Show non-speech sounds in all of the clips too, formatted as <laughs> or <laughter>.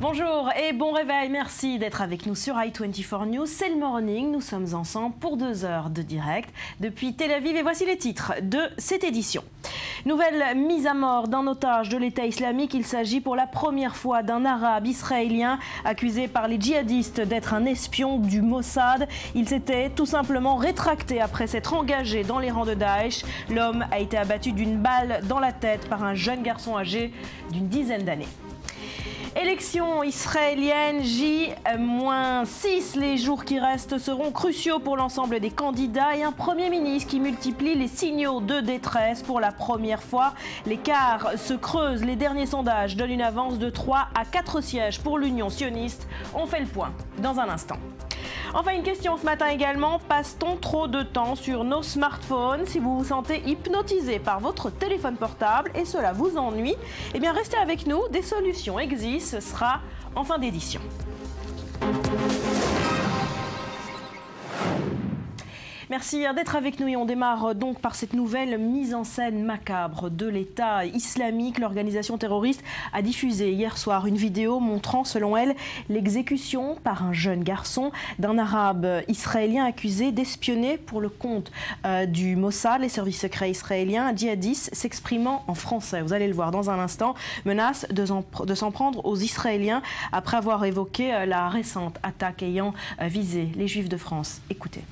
Bonjour et bon réveil, merci d'être avec nous sur i24 News. C'est le morning, nous sommes ensemble pour deux heures de direct depuis Tel Aviv et voici les titres de cette édition. Nouvelle mise à mort d'un otage de l'État islamique. Il s'agit pour la première fois d'un arabe israélien accusé par les djihadistes d'être un espion du Mossad. Il s'était tout simplement rétracté après s'être engagé dans les rangs de Daesh. L'homme a été abattu d'une balle dans la tête par un jeune garçon âgé d'une dizaine d'années. Élection israélienne J-6. Les jours qui restent seront cruciaux pour l'ensemble des candidats et un Premier ministre qui multiplie les signaux de détresse pour la première fois. L'écart se creuse. Les derniers sondages donnent une avance de 3 à 4 sièges pour l'Union sioniste. On fait le point dans un instant. Enfin, une question ce matin également. Passe-t-on trop de temps sur nos smartphones Si vous vous sentez hypnotisé par votre téléphone portable et cela vous ennuie, eh bien restez avec nous. Des solutions existent. Ce sera en fin d'édition. Merci d'être avec nous et on démarre donc par cette nouvelle mise en scène macabre de l'État islamique. L'organisation terroriste a diffusé hier soir une vidéo montrant, selon elle, l'exécution par un jeune garçon d'un arabe israélien accusé d'espionner pour le compte euh, du Mossad, les services secrets israéliens, djihadistes s'exprimant en français. Vous allez le voir dans un instant, menace de s'en prendre aux Israéliens après avoir évoqué euh, la récente attaque ayant euh, visé les Juifs de France. Écoutez.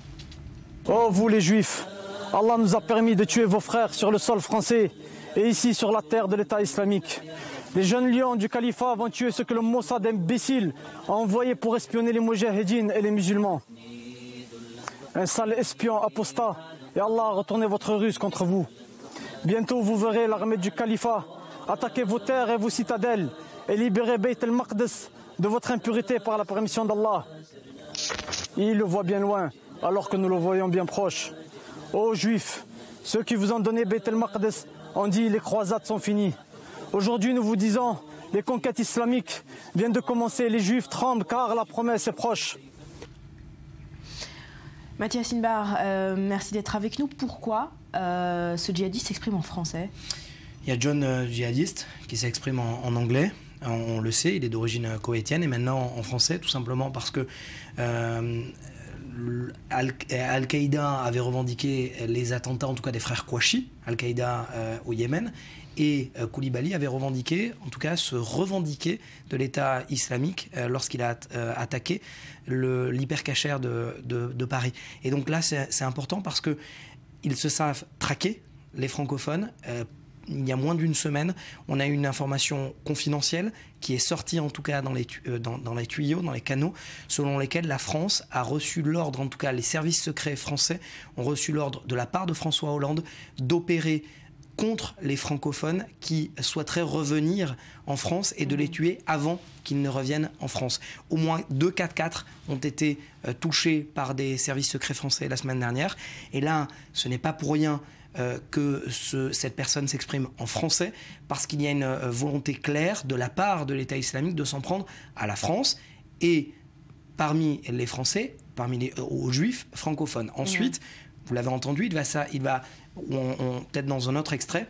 Oh vous les juifs, Allah nous a permis de tuer vos frères sur le sol français et ici sur la terre de l'État islamique. Les jeunes lions du califat vont tuer ce que le Mossad imbécile a envoyé pour espionner les mujahidines et les musulmans. Un sale espion apostat et Allah a retourné votre ruse contre vous. Bientôt vous verrez l'armée du califat attaquer vos terres et vos citadelles et libérer Beit el-Maqdis de votre impurité par la permission d'Allah. Il le voit bien loin alors que nous le voyons bien proche. Ô Juifs, ceux qui vous ont donné Beit el-Maqdis ont dit les croisades sont finies. Aujourd'hui, nous vous disons, les conquêtes islamiques viennent de commencer. Les Juifs tremblent car la promesse est proche. Mathias Inbar, euh, merci d'être avec nous. Pourquoi euh, ce djihadiste s'exprime en français? Il y a John euh, djihadiste qui s'exprime en, en, anglais. On, on, le sait, il est d'origine koweïtienne et maintenant en français, tout simplement parce que Al-Qaïda avait revendiqué les attentats, en tout cas des frères Kouachi, Al-Qaïda euh, au Yémen, et euh, Koulibaly avait revendiqué, en tout cas se revendiquer de l'État islamique euh, lorsqu'il a euh, attaqué l'hypercachère de, de, de, Paris. Et donc là, c'est important parce que ils se savent traquer, les francophones, il y a moins d'une semaine, on a eu une information confidentielle qui est sortie en tout cas dans les, euh, dans, dans, les tuyaux, dans les canaux, selon lesquels la France a reçu l'ordre, en tout cas les services secrets français ont reçu l'ordre de la part de François Hollande d'opérer contre les francophones qui souhaiteraient revenir en France et de les tuer avant qu'ils ne reviennent en France. Au moins 2 4-4 ont été euh, touchés par des services secrets français la semaine dernière. Et là, ce n'est pas pour rien euh, que ce, cette personne s'exprime en français, parce qu'il y a une euh, volonté claire de la part de l'État islamique de s'en prendre à la France et parmi les Français, parmi les aux juifs francophones. Ensuite, mmh. vous l'avez entendu, il va, ça, il va peut-être dans un autre extrait,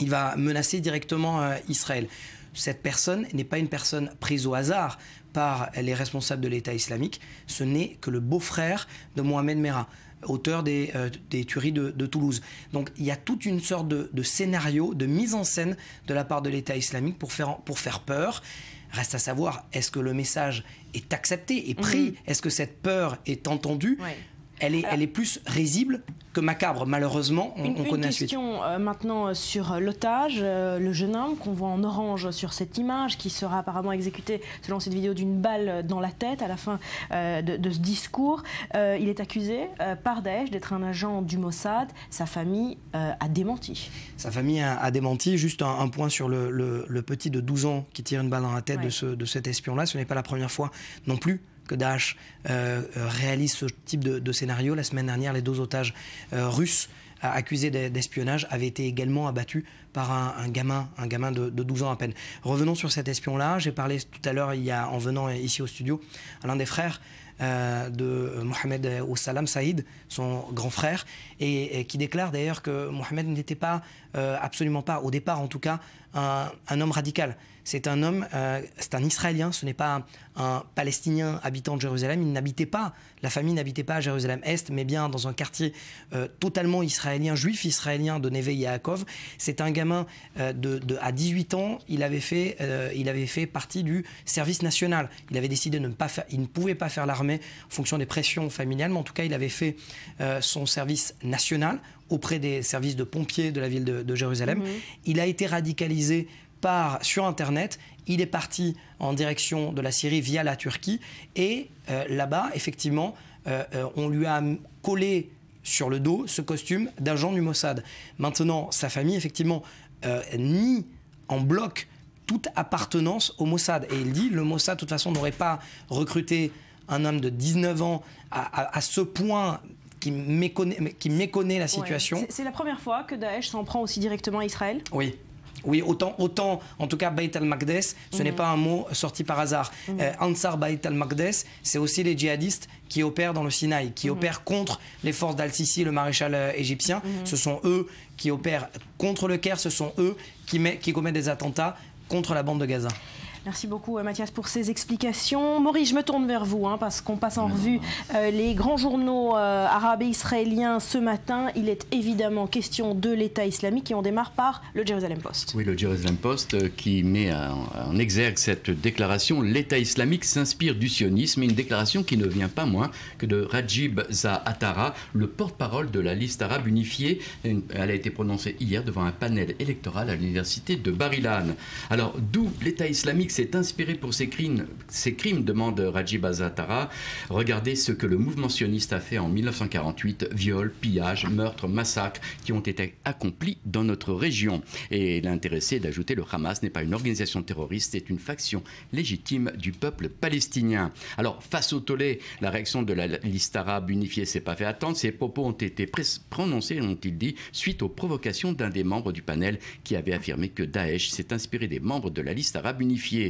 il va menacer directement euh, Israël. Cette personne n'est pas une personne prise au hasard par les responsables de l'État islamique, ce n'est que le beau-frère de Mohamed Merah auteur des, euh, des tueries de, de, Toulouse. Donc il y a toute une sorte de, de, scénario, de mise en scène de la part de l'État islamique pour faire, pour faire peur. Reste à savoir, est-ce que le message est accepté et pris? Mmh. Est-ce que cette peur est entendue? Ouais. Elle, est, Alors, elle est plus risible que macabre, malheureusement, on, une, on connaît une question euh, maintenant sur l'otage, euh, le jeune homme qu'on voit en orange sur cette image, qui sera apparemment exécuté, selon cette vidéo, d'une balle dans la tête à la fin euh, de, de, ce discours. Euh, il est accusé euh, par Daesh d'être un agent du Mossad. Sa famille euh, a démenti. Sa famille a, a démenti. Juste un, un point sur le, le, le, petit de 12 ans qui tire une balle dans la tête ouais. de, ce, de cet espion-là. Ce n'est pas la première fois non plus que Daesh euh, réalise ce type de, de, scénario. La semaine dernière, les deux otages euh, russes accusé d'espionnage, avait été également abattu par un, gamin, un gamin de, 12 ans à peine. Revenons sur cet espion-là. J'ai parlé tout à l'heure, en venant ici au studio, à l'un des frères euh, de Mohamed Salam Saïd, son grand frère, et, qui déclare d'ailleurs que Mohamed n'était pas, euh, absolument pas, au départ en tout cas, un homme radical. C'est un homme, euh, c'est un Israélien, ce n'est pas un, Palestinien habitant de Jérusalem. Il n'habitait pas, la famille n'habitait pas à Jérusalem-Est, mais bien dans un quartier euh, totalement israélien, juif israélien de Neve Yaakov. C'est un gamin de, à 18 ans, il avait, fait, il avait fait partie du service national. Il avait décidé de ne pas faire, il ne pouvait pas faire l'armée en fonction des pressions familiales, mais en tout cas, il avait fait son service national auprès des services de pompiers de la ville de, Jérusalem. Mm-hmm. Il a été radicalisé part sur Internet, il est parti en direction de la Syrie via la Turquie, et euh, là-bas, effectivement, euh, euh, on lui a collé sur le dos ce costume d'agent du Mossad. Maintenant, sa famille, effectivement, nie en bloc toute appartenance au Mossad. Et il dit, le Mossad, de toute façon, n'aurait pas recruté un homme de 19 ans à, ce point qui méconnaît, qui méconnaît la situation. C'est la première fois que Daesh s'en prend aussi directement à Israël? Oui. Oui, autant, autant, en tout cas, Beit al-Maqdes, ce n'est mhm. pas un mot sorti par hasard. Mhm. Euh, Ansar Beit al-Maqdes, c'est aussi les djihadistes qui opèrent dans le Sinaï, qui mhm. opèrent contre les forces d'Al-Sisi, le maréchal euh, égyptien. Ce sont eux qui opèrent contre le Caire, ce sont eux qui, qui commettent des attentats contre la bande de Gaza. Merci beaucoup euh, Mathias pour ces explications. Maurice, je me tourne vers vous hein, parce qu'on passe en revue euh, les grands journaux euh, arabes et israéliens ce matin. Il est évidemment question de l'État islamique et on démarre par le Jerusalem Post. Oui, le Jerusalem Post qui met en, exergue cette déclaration. L'État islamique s'inspire du sionisme, une déclaration qui ne vient pas moins que de Rajib Za'atara, le porte-parole de la liste arabe unifiée. Elle a été prononcée hier devant un panel électoral à l'université de Bar-Ilan. Alors, d'où l'État islamique s'est inspiré pour ces crimes, crimes demande Rajib Azatara. Regardez ce que le mouvement sioniste a fait en 1948 viols, pillages, meurtres, massacres qui ont été accomplis dans notre région. Et l'intéressé d'ajouter le Hamas n'est pas une organisation terroriste, c'est une faction légitime du peuple palestinien. Alors, face au tollé, la réaction de la liste arabe unifiée s'est pas fait attendre. Ces propos ont été prononcés, ont-ils dit, suite aux provocations d'un des membres du panel qui avait affirmé que Daesh s'est inspiré des membres de la liste arabe unifiée.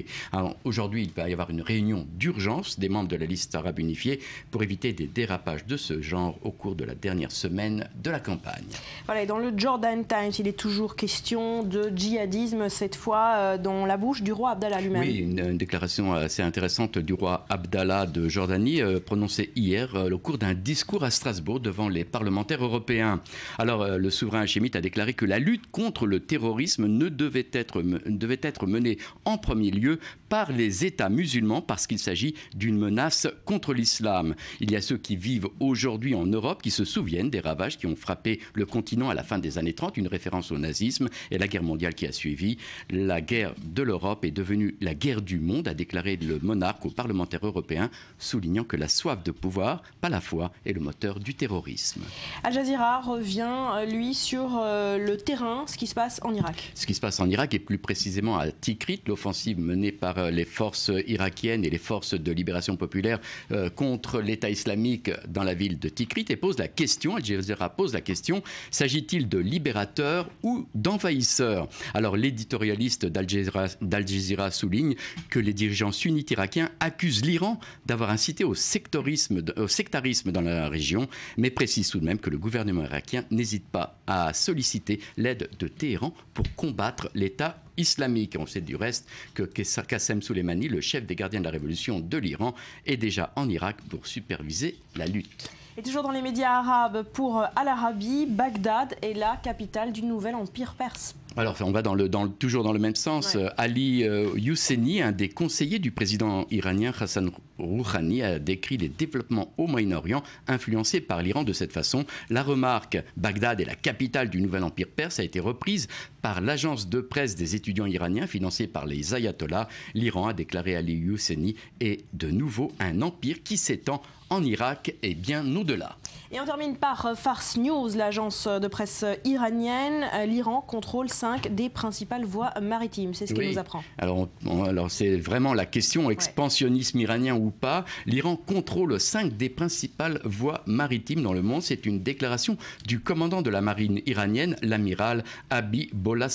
Aujourd'hui, il va y avoir une réunion d'urgence des membres de la liste arabe unifiée pour éviter des dérapages de ce genre au cours de la dernière semaine de la campagne. Voilà, et dans le Jordan Times, il est toujours question de djihadisme, cette fois euh, dans la bouche du roi Abdallah lui-même. Oui, une, déclaration assez intéressante du roi Abdallah de Jordanie, euh, prononcée hier euh, au cours d'un discours à Strasbourg devant les parlementaires européens. Alors, le souverain hachémite a déclaré que la lutte contre le terrorisme ne devait être, devait être menée en premier lieu lieu par les États musulmans parce qu'il s'agit d'une menace contre l'islam. Il y a ceux qui vivent aujourd'hui en Europe qui se souviennent des ravages qui ont frappé le continent à la fin des années 30, une référence au nazisme et la guerre mondiale qui a suivi. La guerre de l'Europe est devenue la guerre du monde, a déclaré le monarque aux parlementaires européens, soulignant que la soif de pouvoir, pas la foi, est le moteur du terrorisme. Al Jazeera revient, euh, lui, sur euh, le terrain, ce qui se passe en Irak. Ce qui se passe en Irak et plus précisément à Tikrit, l'offensive menée par euh, les forces irakiennes et les forces de libération populaire euh, contre l'État islamique dans la ville de Tikrit et pose la question, s'agit-il de libérateurs ou d'envahisseurs? Alors l'éditorialiste d'Al Jazeera, souligne que les dirigeants sunnites irakiens accusent l'Iran d'avoir incité au au sectarisme dans la région, mais précise tout de même que le gouvernement irakien n'hésite pas à solliciter l'aide de Téhéran pour combattre l'État islamique. On sait du reste que Qassem Soleimani, le chef des gardiens de la révolution de l'Iran, est déjà en Irak pour superviser la lutte. Et toujours dans les médias arabes, pour Al-Arabi, Bagdad est la capitale du nouvel empire perse. Alors, on va dans le, dans toujours dans le même sens. Ali euh, Yousseni, un des conseillers du président iranien Hassan Rouhani, a décrit les développements au Moyen-Orient influencés par l'Iran de cette façon. La remarque Bagdad est la capitale du nouvel empire perse a été reprise par l'agence de presse des étudiants iraniens financée par les ayatollahs. L'Iran a déclaré Ali Yousseni est de nouveau un empire qui s'étend en Irak et bien au-delà. Et on termine par euh, Farce News, l'agence de presse iranienne. Euh, L'Iran contrôle cinq des principales voies maritimes. C'est ce qu'il nous apprend. Alors, alors c'est vraiment la question expansionnisme iranien ou pas, l'Iran contrôle cinq des principales voies maritimes dans le monde. C'est une déclaration du commandant de la marine iranienne, l'amiral Abi Bola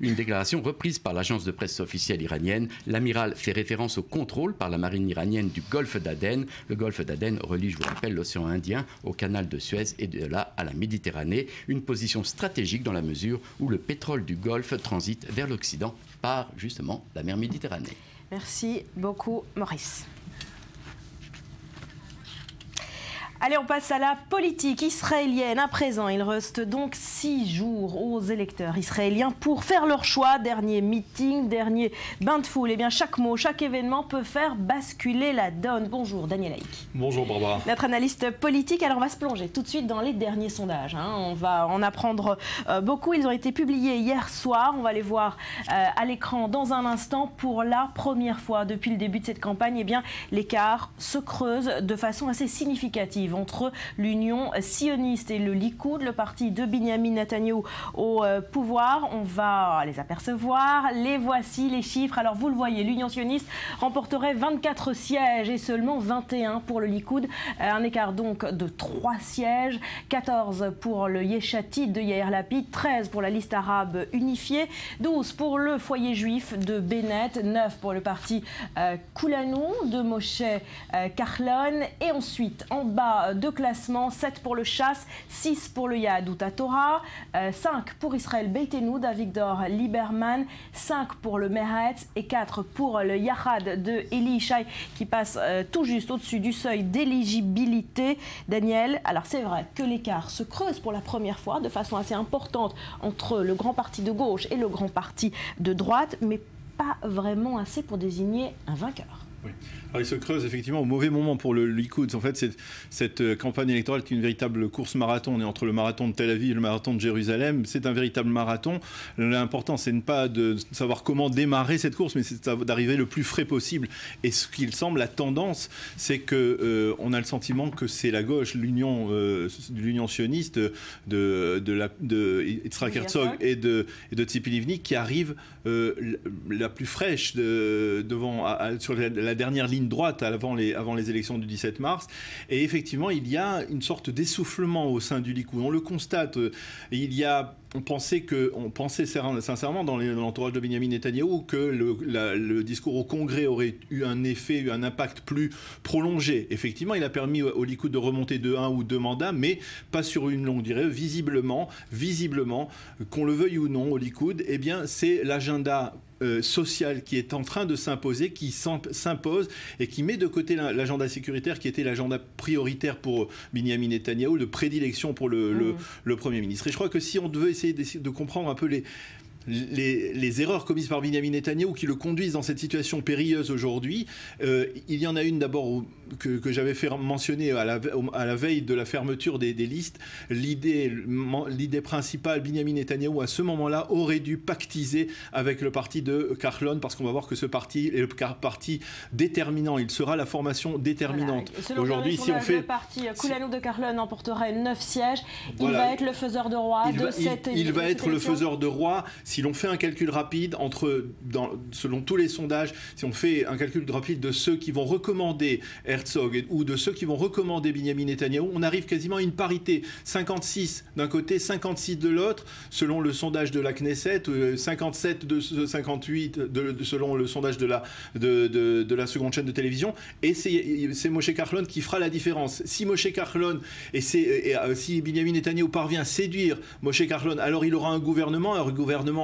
Une déclaration reprise par l'agence de presse officielle iranienne. L'amiral fait référence au contrôle par la marine iranienne du golfe d'Aden. Le golfe d'Aden relie, je vous rappelle, l'océan Indien au canal de Suez et de là à la Méditerranée. Une position stratégique dans la mesure où le pétrole du golfe transite vers l'Occident par justement la mer Méditerranée. Merci beaucoup, Maurice. Allez, on passe à la politique israélienne. À présent, il reste donc six jours aux électeurs israéliens pour faire leur choix. Dernier meeting, dernier bain de foule. Eh bien, chaque mot, chaque événement peut faire basculer la donne. Bonjour, Daniel Haïk. Bonjour, Barbara. Notre analyste politique. Alors, on va se plonger tout de suite dans les derniers sondages. Hein. On va en apprendre euh, beaucoup. Ils ont été publiés hier soir. On va les voir euh, à l'écran dans un instant. Pour la première fois depuis le début de cette campagne, eh bien, l'écart se creuse de façon assez significative entre l'Union sioniste et le Likoud, le parti de Binyamin Netanyahu au euh, pouvoir. On va les apercevoir. Les voici, les chiffres. Alors vous le voyez, l'Union sioniste remporterait 24 sièges et seulement 21 pour le Likoud. Euh, un écart donc de 3 sièges. 14 pour le Yeshati de Yair Lapid, 13 pour la liste arabe unifiée, 12 pour le foyer juif de Bennett, 9 pour le parti euh, Koulanou de Moshe Karlon. Et ensuite, en bas, de classement, 7 pour le Chasse, 6 pour le Yahadut Torah, 5 euh, pour Israël Beitenu d'Avigdor Lieberman, 5 pour le Meretz et 4 pour le Yahad de Eli Ishai qui passe euh, tout juste au-dessus du seuil d'éligibilité. Daniel, alors c'est vrai que l'écart se creuse pour la première fois de façon assez importante entre le grand parti de gauche et le grand parti de droite, mais pas vraiment assez pour désigner un vainqueur. Oui. Alors, il se creuse effectivement au mauvais moment pour le Likoud. En fait, cette euh, campagne électorale est une véritable course marathon. On est entre le marathon de Tel Aviv et le marathon de Jérusalem. C'est un véritable marathon. L'important, c'est ne pas de savoir comment démarrer cette course, mais c'est d'arriver le plus frais possible. Et ce qu'il semble, la tendance, c'est que euh, on a le sentiment que c'est la gauche, l'union, euh, l'union sioniste de de, la, de Yitzhak Herzog et de et de Tzipi Livni qui arrive la plus fraîche de, devant sur la, la dernière ligne droite avant les, élections du 17 mars. Et effectivement, il y a une sorte d'essoufflement au sein du Likoud. On le constate. Euh, il y a on pensait que, pensait sincèrement dans l'entourage de Benjamin Netanyahu que le, discours au Congrès aurait eu un effet, eu un impact plus prolongé. Effectivement, il a permis au Likoud de remonter de un ou deux mandats, mais pas sur une longue durée. Visiblement, visiblement, qu'on le veuille ou non au Likoud, eh bien, c'est l'agenda euh, social qui est en train de s'imposer, qui s'impose et qui met de côté l'agenda sécuritaire qui était l'agenda prioritaire pour Benjamin Netanyahu, de prédilection pour le, le, mmh. le, Premier ministre. Et je crois que si on devait essayer de comprendre un peu les, les, erreurs commises par Benjamin Netanyahu qui le conduisent dans cette situation périlleuse aujourd'hui. Euh, il y en a une d'abord que, j'avais fait mentionner à la, à la, veille de la fermeture des, listes. L'idée, l'idée principale, Benjamin Netanyahu à ce moment-là aurait dû pactiser avec le parti de Karlon parce qu'on va voir que ce parti est le parti déterminant. Il sera la formation déterminante. Aujourd'hui, si on fait le parti Koulanou de Karlon emporterait 9 sièges, il va être le faiseur de roi il de va, cette il, il va être le faiseur de roi si l'on fait un calcul rapide entre, selon tous les sondages, si on fait un calcul rapide de ceux qui vont recommander Herzog ou de ceux qui vont recommander Benjamin Netanyahu, on arrive quasiment à une parité. 56 d'un côté, 56 de l'autre, selon le sondage de la Knesset, 57 euh, de 58 de, selon le sondage de la, de, la seconde chaîne de télévision. Et c'est Moshe Karlon qui fera la différence. Si Moshe Karlon et, euh, si Benjamin Netanyahu parvient à séduire Moshe Karlon, alors il aura un gouvernement, un gouvernement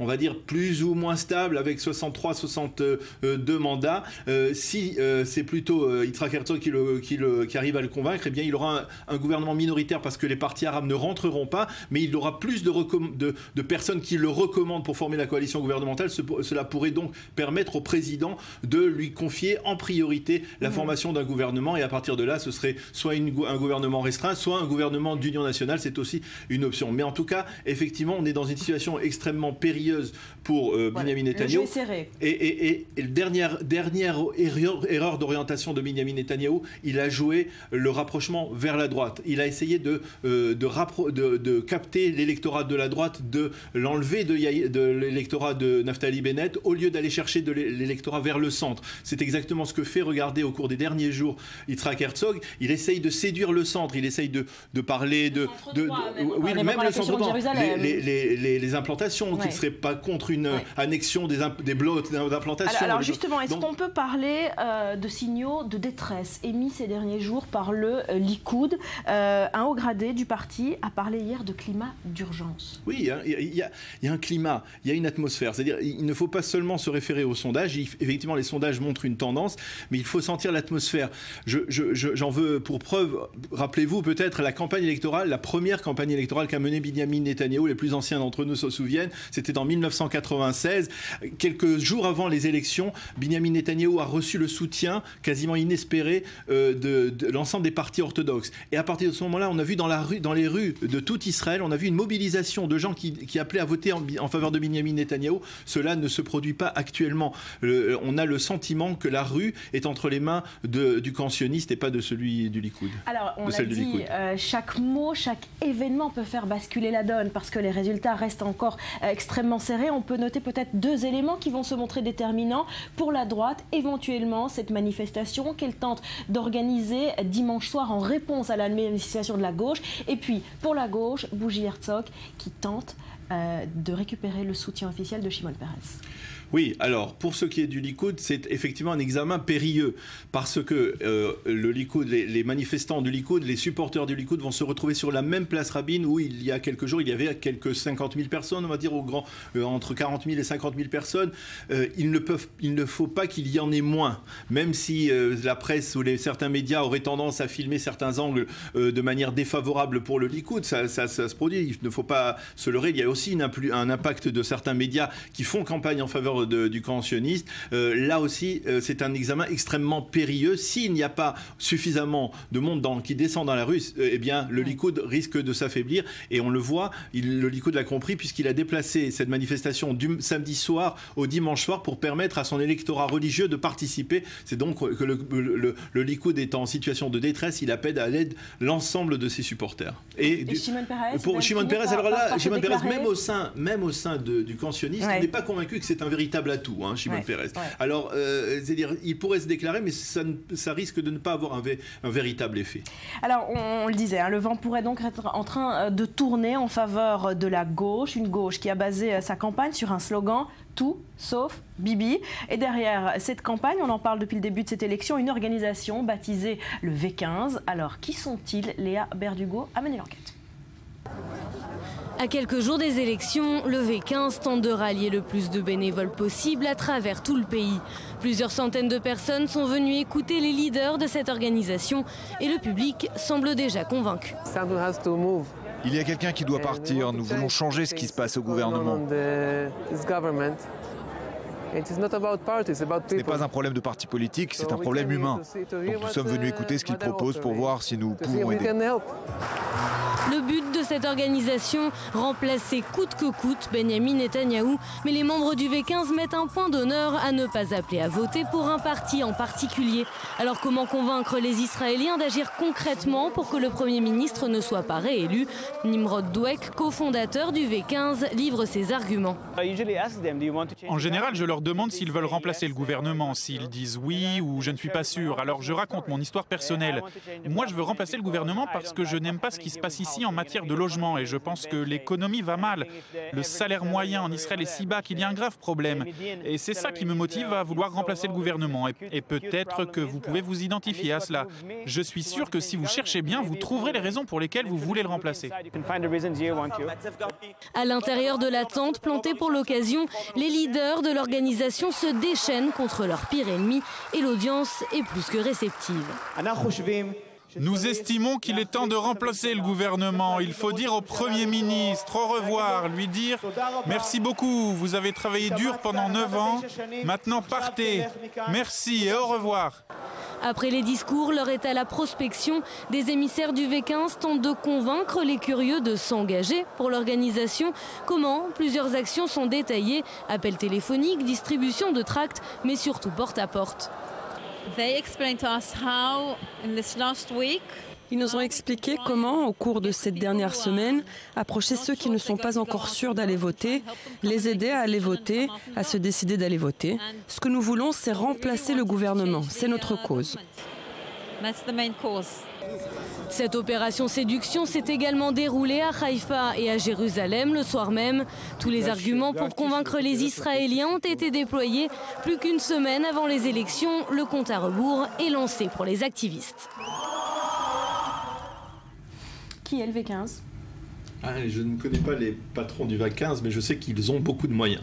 on va dire, plus ou moins stable avec 63-62 mandats. Euh, si euh, c'est plutôt euh, Yitzhak Herzog qui, le, qui, le, qui, arrive à le convaincre, eh bien, il aura un, gouvernement minoritaire parce que les partis arabes ne rentreront pas, mais il aura plus de, de, de personnes qui le recommandent pour former la coalition gouvernementale. cela pourrait donc permettre au président de lui confier en priorité la mmh. formation d'un gouvernement et à partir de là, ce serait soit un gouvernement restreint, soit un gouvernement d'union nationale. C'est aussi une option. Mais en tout cas, effectivement, on est dans une situation extrêmement extrêmement périlleuse pour euh, Benjamin Netanyahu. Et, et, et, dernière, dernière erreur, d'orientation de Benjamin Netanyahu, il a joué le rapprochement vers la droite. Il a essayé de, euh, de, de, capter l'électorat de la droite, de l'enlever de, de l'électorat de Naftali Bennett, au lieu d'aller chercher de l'électorat vers le centre. C'est exactement ce que fait regarder au cours des derniers jours Yitzhak Herzog. Il essaye de séduire le centre, il essaye de, de parler de, de, oui, même le centre droit, les, les, les, implantations, qui ne seraient pas contre une annexion des, des blocs d'implantation. Alors, justement, est-ce qu'on peut parler euh, de signaux de détresse émis ces derniers jours par le euh, Likoud euh, Un haut gradé du parti a parlé hier de climat d'urgence. Oui, il y, a un climat, il y a une atmosphère. C'est-à-dire, il ne faut pas seulement se référer aux sondages. effectivement, les sondages montrent une tendance, mais il faut sentir l'atmosphère. J'en veux pour preuve, rappelez-vous peut-être la campagne électorale, la première campagne électorale qu'a menée Benjamin Netanyahu, les plus anciens d'entre nous se souviennent, c'était en 1996. Quelques jours avant les élections, Benjamin Netanyahu a reçu le soutien quasiment inespéré euh, de, l'ensemble des partis orthodoxes. Et à partir de ce moment-là, on a vu dans, la rue, dans les rues de tout Israël, on a vu une mobilisation de gens qui, appelaient à voter en, faveur de Benjamin Netanyahu. Cela ne se produit pas actuellement. on a le sentiment que la rue est entre les mains du camp sioniste et pas de celui du Likoud. Alors, on a dit, euh, chaque mot, chaque événement peut faire basculer la donne parce que les résultats restent encore euh, extrêmement serrés. On peut noter peut-être deux éléments qui vont se montrer déterminants pour la droite, éventuellement cette manifestation qu'elle tente d'organiser dimanche soir en réponse à la manifestation de la gauche. Et puis, pour la gauche, Bougie Herzog qui tente euh, de récupérer le soutien officiel de Shimon Peres. Oui, alors pour ce qui est du Likoud, c'est effectivement un examen périlleux parce que euh, le Likoud, les, manifestants du Likoud, les supporters du Likoud vont se retrouver sur la même place Rabin où il y a quelques jours il y avait quelques 50 000 personnes, on va dire au grand euh, entre 40 000 et 50 000 personnes. Euh, il ne faut pas qu'il y en ait moins, même si la presse ou les, certains médias auraient tendance à filmer certains angles de manière défavorable pour le Likoud, ça, se produit. Il ne faut pas se leurrer. Il y a aussi un impact de certains médias qui font campagne en faveur du camp sioniste. Euh, là aussi, euh, c'est un examen extrêmement périlleux. S'il n'y a pas suffisamment de monde dans, qui descend dans la rue, euh, eh bien, le Likoud risque de s'affaiblir. Et on le voit, il, le Likoud l'a compris, puisqu'il a déplacé cette manifestation du samedi soir au dimanche soir pour permettre à son électorat religieux de participer. C'est donc que le, le, Likoud est en situation de détresse, il appelle à l'aide l'ensemble de ses supporters. Et, Shimon Peres Pour Shimon Peres, alors là, Shimon Peres, même au sein, même au sein du sioniste, il n'est pas convaincu que c'est un véritable atout, hein, Shimon Peres. Alors, euh, c'est-à-dire, il pourrait se déclarer, mais ça, ça, risque de ne pas avoir un, un véritable effet. Alors, on, le disait, hein, le vent pourrait donc être en train euh, de tourner en faveur de la gauche, une gauche qui a basé euh, sa campagne sur un slogan tout sauf Bibi. Et derrière cette campagne, on en parle depuis le début de cette élection, une organisation baptisée le V15. Alors, qui sont-ils? Léa Berdugo a mené l'enquête. À quelques jours des élections, le V15 tente de rallier le plus de bénévoles possible à travers tout le pays. Plusieurs centaines de personnes sont venues écouter les leaders de cette organisation et le public semble déjà convaincu. Il y a quelqu'un qui doit partir. Nous voulons changer ce qui se passe au gouvernement. Ce n'est pas un problème de parti politique, c'est un problème humain. Donc nous sommes venus écouter ce qu'ils proposent pour voir si nous pouvons aider. Le but de cette organisation, remplacer coûte que coûte Benjamin Netanyahou, mais les membres du V15 mettent un point d'honneur à ne pas appeler à voter pour un parti en particulier. Alors comment convaincre les Israéliens d'agir concrètement pour que le Premier ministre ne soit pas réélu? Nimrod Dweck, cofondateur du V15, livre ses arguments. En général, je leur demande s'ils veulent remplacer le gouvernement. S'ils disent oui ou je ne suis pas sûr, alors je raconte mon histoire personnelle. Moi, je veux remplacer le gouvernement parce que je n'aime pas ce qui se passe ici en matière de logement et je pense que l'économie va mal. Le salaire moyen en Israël est si bas qu'il y a un grave problème. Et c'est ça qui me motive à vouloir remplacer le gouvernement. Et, peut-être que vous pouvez vous identifier à cela. Je suis sûr que si vous cherchez bien, vous trouverez les raisons pour lesquelles vous voulez le remplacer. À l'intérieur de la tente plantée pour l'occasion, les leaders de l'organisation se déchaînent contre leur pire ennemi et l'audience est plus que réceptive. Nous estimons qu'il est temps de remplacer le gouvernement. Il faut dire au Premier ministre au revoir, lui dire merci beaucoup, vous avez travaillé dur pendant neuf ans, maintenant partez. Merci et au revoir. Après les discours, l'heure est à la prospection. Des émissaires du V15 tentent de convaincre les curieux de s'engager pour l'organisation. Comment Plusieurs actions sont détaillées. Appels téléphoniques, distribution de tracts, mais surtout porte à porte. Ils nous ont expliqué comment, au cours de cette dernière semaine, approcher ceux qui ne sont pas encore sûrs d'aller voter, les aider à aller voter, à se décider d'aller voter. Ce que nous voulons, c'est remplacer le gouvernement. C'est notre cause. Cette opération séduction s'est également déroulée à Haïfa et à Jérusalem le soir même. Tous les arguments pour convaincre les Israéliens ont été déployés. Plus qu'une semaine avant les élections, le compte à rebours est lancé pour les activistes. Qui est le V15 ah, je ne connais pas les patrons du VAC 15, mais je sais qu'ils ont beaucoup de moyens.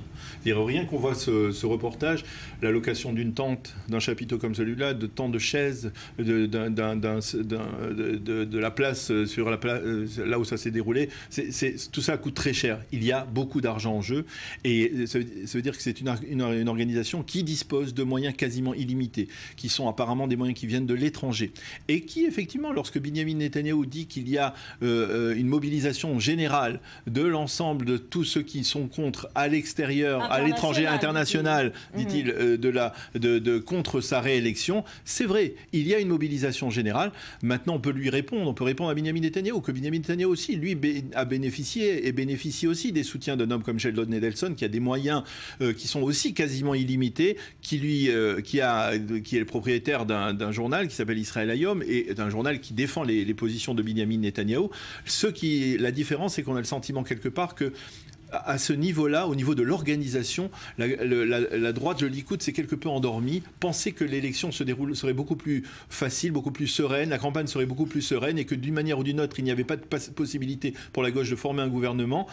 Rien qu'on voit ce, reportage, la location d'une tente, d'un chapiteau comme celui-là, de tant de chaises, de, de, la place sur la place, là où ça s'est déroulé, tout ça coûte très cher. Il y a beaucoup d'argent en jeu et ça veut, dire que c'est une, une, organisation qui dispose de moyens quasiment illimités, qui sont apparemment des moyens qui viennent de l'étranger et qui effectivement, lorsque Benjamin Netanyahu dit qu'il y a euh, euh, une mobilisation générale de l'ensemble de tous ceux qui sont contre à l'extérieur, à l'étranger international, dit-il, euh, de, la, de, contre sa réélection. C'est vrai, il y a une mobilisation générale. Maintenant, on peut lui répondre, on peut répondre à Benjamin Netanyahu, que Benjamin Netanyahu aussi, lui, a bénéficié et bénéficie aussi des soutiens d'un homme comme Sheldon Nedelson, qui a des moyens euh, qui sont aussi quasiment illimités, qui, lui, euh, qui, a, qui est le propriétaire d'un journal qui s'appelle Israël Ayom et d'un journal qui défend les, les positions de Benjamin Netanyahu. Ce qui, la différence, c'est qu'on a le sentiment quelque part que à ce niveau-là, au niveau de l'organisation, la, droite de Likoud s'est quelque peu endormie, pensait que l'élection se déroule, serait beaucoup plus facile, beaucoup plus sereine, la campagne serait beaucoup plus sereine et que d'une manière ou d'une autre, il n'y avait pas de possibilité pour la gauche de former un gouvernement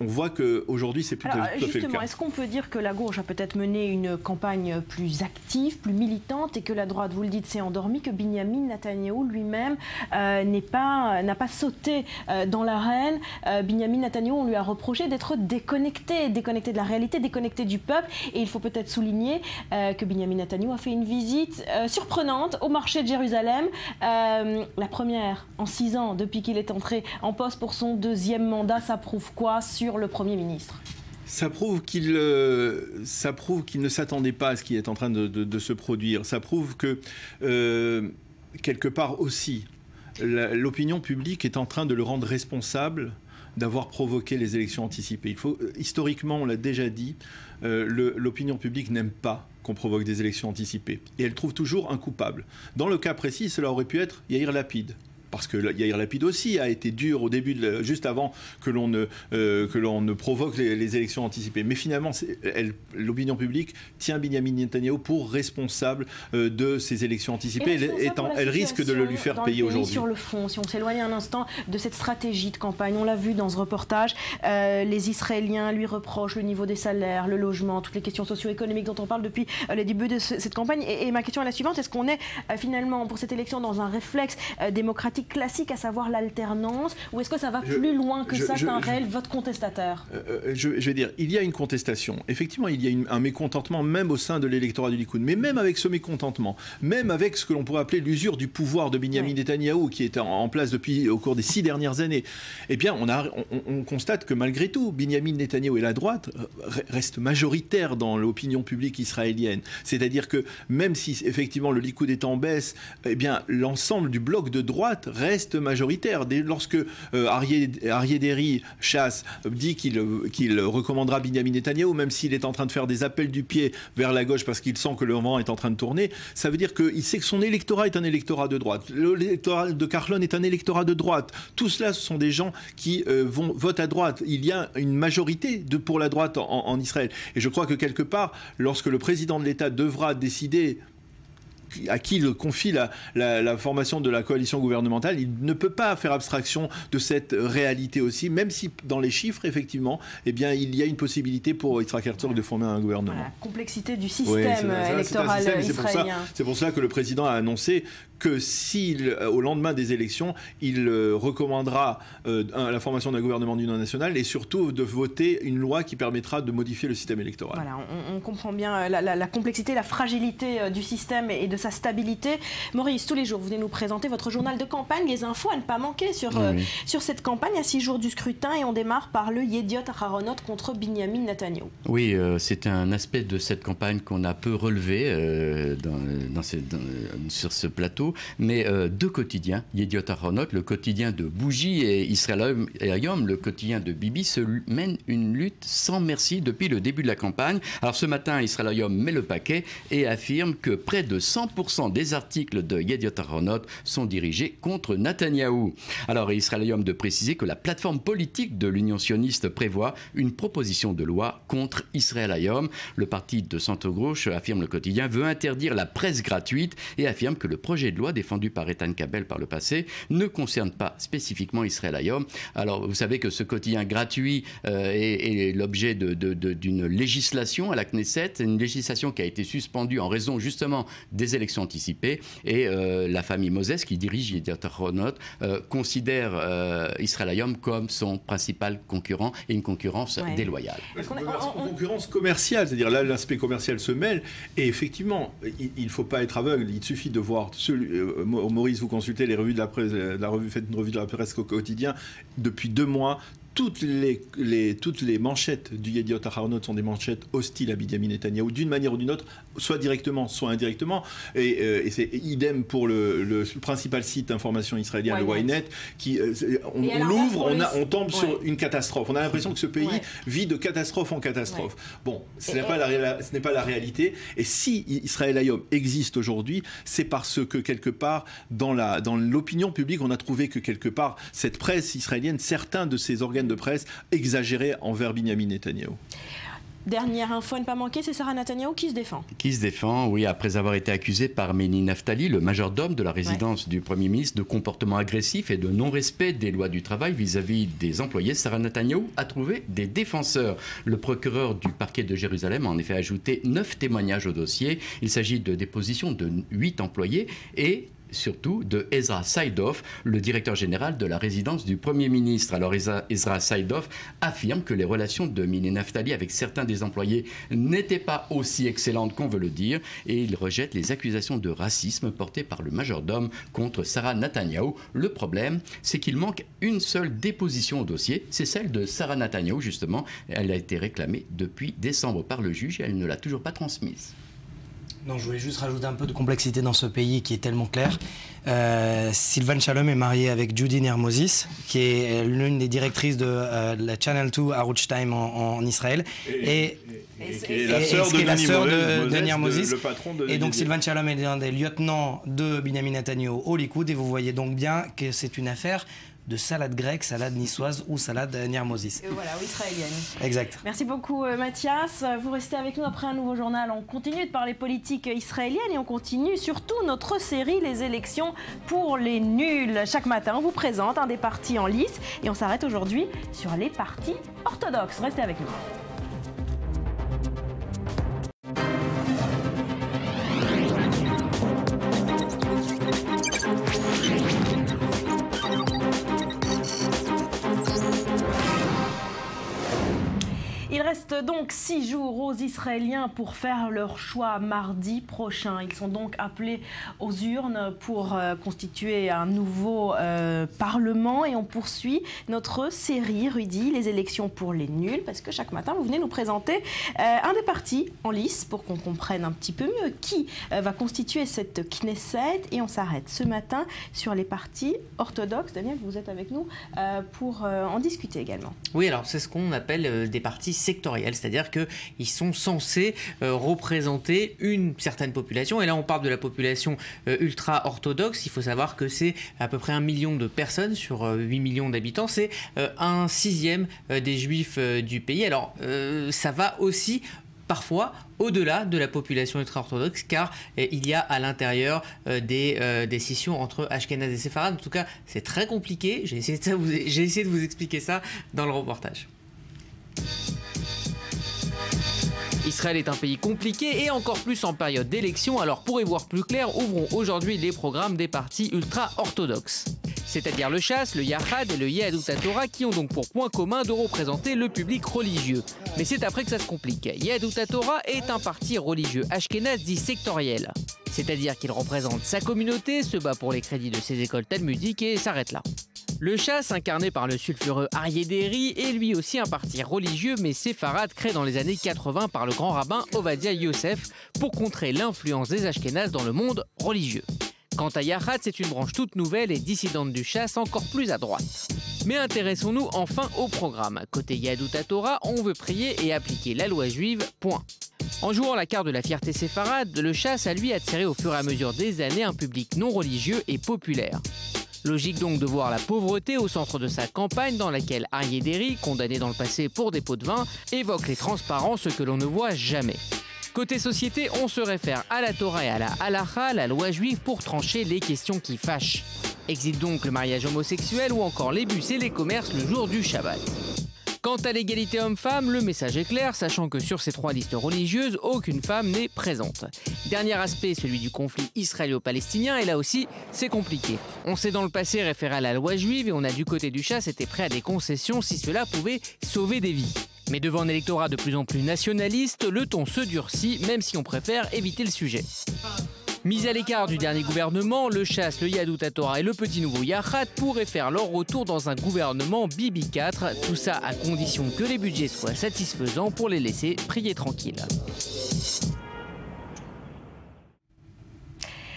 on voit qu'aujourd'hui, c'est plus Alors, justement, est-ce qu'on peut dire que la gauche a peut-être mené une campagne plus active, plus militante, et que la droite, vous le dites, s'est endormie, que Binyamin Netanyahu lui-même euh, pas, n'a pas sauté euh, dans l'arène? Euh, Binyamin Netanyahu, on lui a reproché d'être déconnecté, déconnecté de la réalité, déconnecté du peuple, et il faut peut-être souligner que Binyamin Netanyahu a fait une visite surprenante au marché de Jérusalem, la première en six ans depuis qu'il est entré en poste pour son deuxième mandat. Ça prouve quoi sur le Premier ministre ça prouve qu'il euh, ça prouve qu'il ne s'attendait pas à ce qui est en train de, se produire. Ça prouve que euh, quelque part aussi l'opinion publique est en train de le rendre responsable d'avoir provoqué les élections anticipées. Il faut, historiquement, on l'a déjà dit, euh, l'opinion publique n'aime pas qu'on provoque des élections anticipées. Et elle trouve toujours un coupable. Dans le cas précis, cela aurait pu être Yair Lapide parce que Yair Lapid aussi a été dur au début, juste avant que l'on ne, euh, que l'on ne provoque les, élections anticipées. Mais finalement, l'opinion publique tient Benjamin Netanyahu pour responsable euh, de ces élections anticipées. Elle, elle risque de le lui faire payer aujourd'hui. Sur le fond, si on s'éloigne un instant de cette stratégie de campagne, on l'a vu dans ce reportage, euh, les Israéliens lui reprochent le niveau des salaires, le logement, toutes les questions socio-économiques dont on parle depuis le début de cette campagne. Et, et, ma question est la suivante est-ce qu'on est finalement pour cette élection dans un réflexe démocratique classique, à savoir l'alternance, ou est-ce que ça va plus loin que ça, c'est un réel vote contestataire euh, euh, je, vais dire, il y a une contestation. Effectivement, il y a un mécontentement même au sein de l'électorat du Likoud. Mais même avec ce mécontentement, même avec ce que l'on pourrait appeler l'usure du pouvoir de Benjamin Netanyahu, qui est en, place depuis au cours des six dernières années, eh bien, on, a, on, constate que malgré tout, Benjamin Netanyahu et la droite restent majoritaires dans l'opinion publique israélienne. C'est-à-dire que même si effectivement le Likoud est en baisse, eh bien, l'ensemble du bloc de droite reste majoritaire. Dès, lorsque euh, Arié, chasse, dit qu'il qu'il recommandera Benjamin Netanyahu, même s'il est en train de faire des appels du pied vers la gauche parce qu'il sent que le vent est en train de tourner, ça veut dire qu'il sait que son électorat est un électorat de droite. L'électorat de Carlon est un électorat de droite. Tout cela, ce sont des gens qui euh, vont votent à droite. Il y a une majorité de, pour la droite en Israël. Et je crois que quelque part, lorsque le président de l'État devra décider à qui il confie la, formation de la coalition gouvernementale, il ne peut pas faire abstraction de cette réalité aussi, même si dans les chiffres, effectivement, eh bien, il y a une possibilité pour Yitzhak Herzog de former un gouvernement. La complexité du système électoral israélien. C'est pour, ça que le président a annoncé que si, au lendemain des élections, il recommandera la formation d'un gouvernement d'union nationale et surtout de voter une loi qui permettra de modifier le système électoral. Voilà, on, comprend bien la, complexité, la fragilité du système et de sa stabilité. Maurice, tous les jours, vous venez nous présenter votre journal de campagne, les infos à ne pas manquer sur, sur cette campagne à six jours du scrutin et on démarre par le Yediot Aharonot contre Binyamin Netanyahu. Oui, c'est un aspect de cette campagne qu'on a peu relevé dans, sur ce plateau, mais deux quotidiens, Yediot Aharonot, le quotidien de Bougie et Israël Ayom, le quotidien de Bibi, se mènent une lutte sans merci depuis le début de la campagne. Alors ce matin, Israël Ayom met le paquet et affirme que près de 100% des articles de Yediot Aharonot sont dirigés contre Netanyahou. Alors Israël Ayom de préciser que la plateforme politique de l'Union sioniste prévoit une proposition de loi contre Israël Ayom. Le parti de centre-gauche, affirme le quotidien, veut interdire la presse gratuite et affirme que le projet de loi défendu par Ethan Kabel par le passé ne concerne pas spécifiquement Israël Ayom. Alors, vous savez que ce quotidien gratuit euh, est, l'objet d'une législation à la Knesset, une législation qui a été suspendue en raison justement des élections anticipées. Et euh, la famille Moses, qui dirige Yediot euh, considère euh, Israël Ayom comme son principal concurrent et une concurrence déloyale. Une concurrence commerciale, c'est-à-dire là l'aspect commercial se mêle. Et effectivement, il ne faut pas être aveugle. Il suffit de voir. Maurice, vous consultez les revues de la presse, la revue, faites une revue de la presse au quotidien. Depuis deux mois toutes les, les, toutes les manchettes du Yediot Aharonot sont des manchettes hostiles à Benjamin Netanyahu, d'une manière ou d'une autre, soit directement, soit indirectement. Et, euh, et c'est idem pour le, le, principal site d'information israélien, le Ynet, qui, euh, on, l'ouvre, on, on, tombe sur une catastrophe. On a l'impression que ce pays vit de catastrophe en catastrophe. Bon, ce n'est pas, la, ce pas la réalité. Et si Israël Ayom existe aujourd'hui, c'est parce que quelque part, dans l'opinion dans publique, on a trouvé que quelque part, cette presse israélienne, certains de ces organes de presse exagérée envers Benjamin Netanyahu. Dernière info à ne pas manquer, c'est Sarah Netanyahu qui se défend. Qui se défend, oui, après avoir été accusé par Méni Naftali, le majordome de la résidence du Premier ministre, de comportement agressif et de non-respect des lois du travail vis-à-vis des employés. Sarah Netanyahu a trouvé des défenseurs. Le procureur du parquet de Jérusalem a en effet ajouté neuf témoignages au dossier. Il s'agit de dépositions de huit employés et surtout de Ezra Saidoff, le directeur général de la résidence du Premier ministre. Alors Ezra Saidoff affirme que les relations de Mine Naftali avec certains des employés n'étaient pas aussi excellentes qu'on veut le dire et il rejette les accusations de racisme portées par le majordome contre Sarah Netanyahu. Le problème, c'est qu'il manque une seule déposition au dossier, c'est celle de Sarah Netanyahu justement. Elle a été réclamée depuis décembre par le juge et elle ne l'a toujours pas transmise. Non, je voulais juste rajouter un peu de complexité dans ce pays qui est tellement clair. Euh, Sylvain Shalom est marié avec Judy Nermosis, qui est l'une des directrices de euh, la Channel 2 à Time en, Israël. Et, et, la sœur de, la sœur de, de et donc Sylvain Shalom est l'un des lieutenants de Benjamin Netanyahu au Likoud. Et vous voyez donc bien que c'est une affaire de salade grecque, salade niçoise ou salade niermosis. Et voilà, israélienne. Exact. Merci beaucoup euh, Mathias. Vous restez avec nous après un nouveau journal. On continue de parler politique israélienne et on continue surtout notre série Les élections pour les nuls. Chaque matin, on vous présente un des partis en lice et on s'arrête aujourd'hui sur les partis orthodoxes. Restez avec nous. Donc six jours aux Israéliens pour faire leur choix mardi prochain. Ils sont donc appelés aux urnes pour euh, constituer un nouveau euh, Parlement et on poursuit notre série, Rudy, les élections pour les nuls, parce que chaque matin, vous venez nous présenter euh, un des partis en lice pour qu'on comprenne un petit peu mieux qui va constituer cette Knesset. Et on s'arrête ce matin sur les partis orthodoxes. Daniel, vous êtes avec nous pour en discuter également. Oui, alors c'est ce qu'on appelle des partis c'est-à-dire qu'ils sont censés euh, représenter une certaine population. Et là, on parle de la population euh, ultra-orthodoxe. Il faut savoir que c'est à peu près un million de personnes sur 8 euh, millions d'habitants. C'est un sixième des juifs du pays. Alors, ça va aussi parfois au-delà de la population ultra-orthodoxe, car il y a à l'intérieur des, décisions entre Ashkenaz et Sepharad. En tout cas, c'est très compliqué. J'ai essayé, essayé, de vous expliquer ça dans le reportage. Israël est un pays compliqué et encore plus en période d'élection, alors pour y voir plus clair, ouvrons aujourd'hui les programmes des partis ultra-orthodoxes. C'est-à-dire le Chasse, le Yahad et le Yehadut Torah qui ont donc pour point commun de représenter le public religieux. Mais c'est après que ça se complique. Yehadut Torah est un parti religieux ashkénaze dit sectoriel. C'est-à-dire qu'il représente sa communauté, se bat pour les crédits de ses écoles talmudiques et s'arrête là. Le chasse, incarné par le sulfureux Ariéderi, est lui aussi un parti religieux mais séfarade créé dans les années 80 par le grand rabbin Ovadia Yosef pour contrer l'influence des Ashkénazes dans le monde religieux. Quant à Yahad, c'est une branche toute nouvelle et dissidente du chasse encore plus à droite. Mais intéressons-nous enfin au programme. Côté Yadut Torah, on veut prier et appliquer la loi juive, point. En jouant la carte de la fierté séfarade, le chasse a lui attiré au fur et à mesure des années un public non religieux et populaire. Logique donc de voir la pauvreté au centre de sa campagne dans laquelle Ariéderi, condamné dans le passé pour des pots de vin, évoque les transparents, ce que l'on ne voit jamais. Côté société, on se réfère à la Torah et à la halacha, la loi juive, pour trancher les questions qui fâchent. Exit donc le mariage homosexuel ou encore les bus et les commerces le jour du Shabbat. Quant à l'égalité homme-femme, le message est clair, sachant que sur ces trois listes religieuses, aucune femme n'est présente. Dernier aspect, celui du conflit israélo-palestinien, et là aussi, c'est compliqué. On s'est dans le passé référé à la loi juive et on a du côté du chasse été prêt à des concessions si cela pouvait sauver des vies. Mais devant un électorat de plus en plus nationaliste, le ton se durcit, même si on préfère éviter le sujet. Mis à l'écart du dernier gouvernement, le chasse, le Yadou Torah et le petit nouveau Yahat pourraient faire leur retour dans un gouvernement Bibi 4, tout ça à condition que les budgets soient satisfaisants pour les laisser prier tranquilles.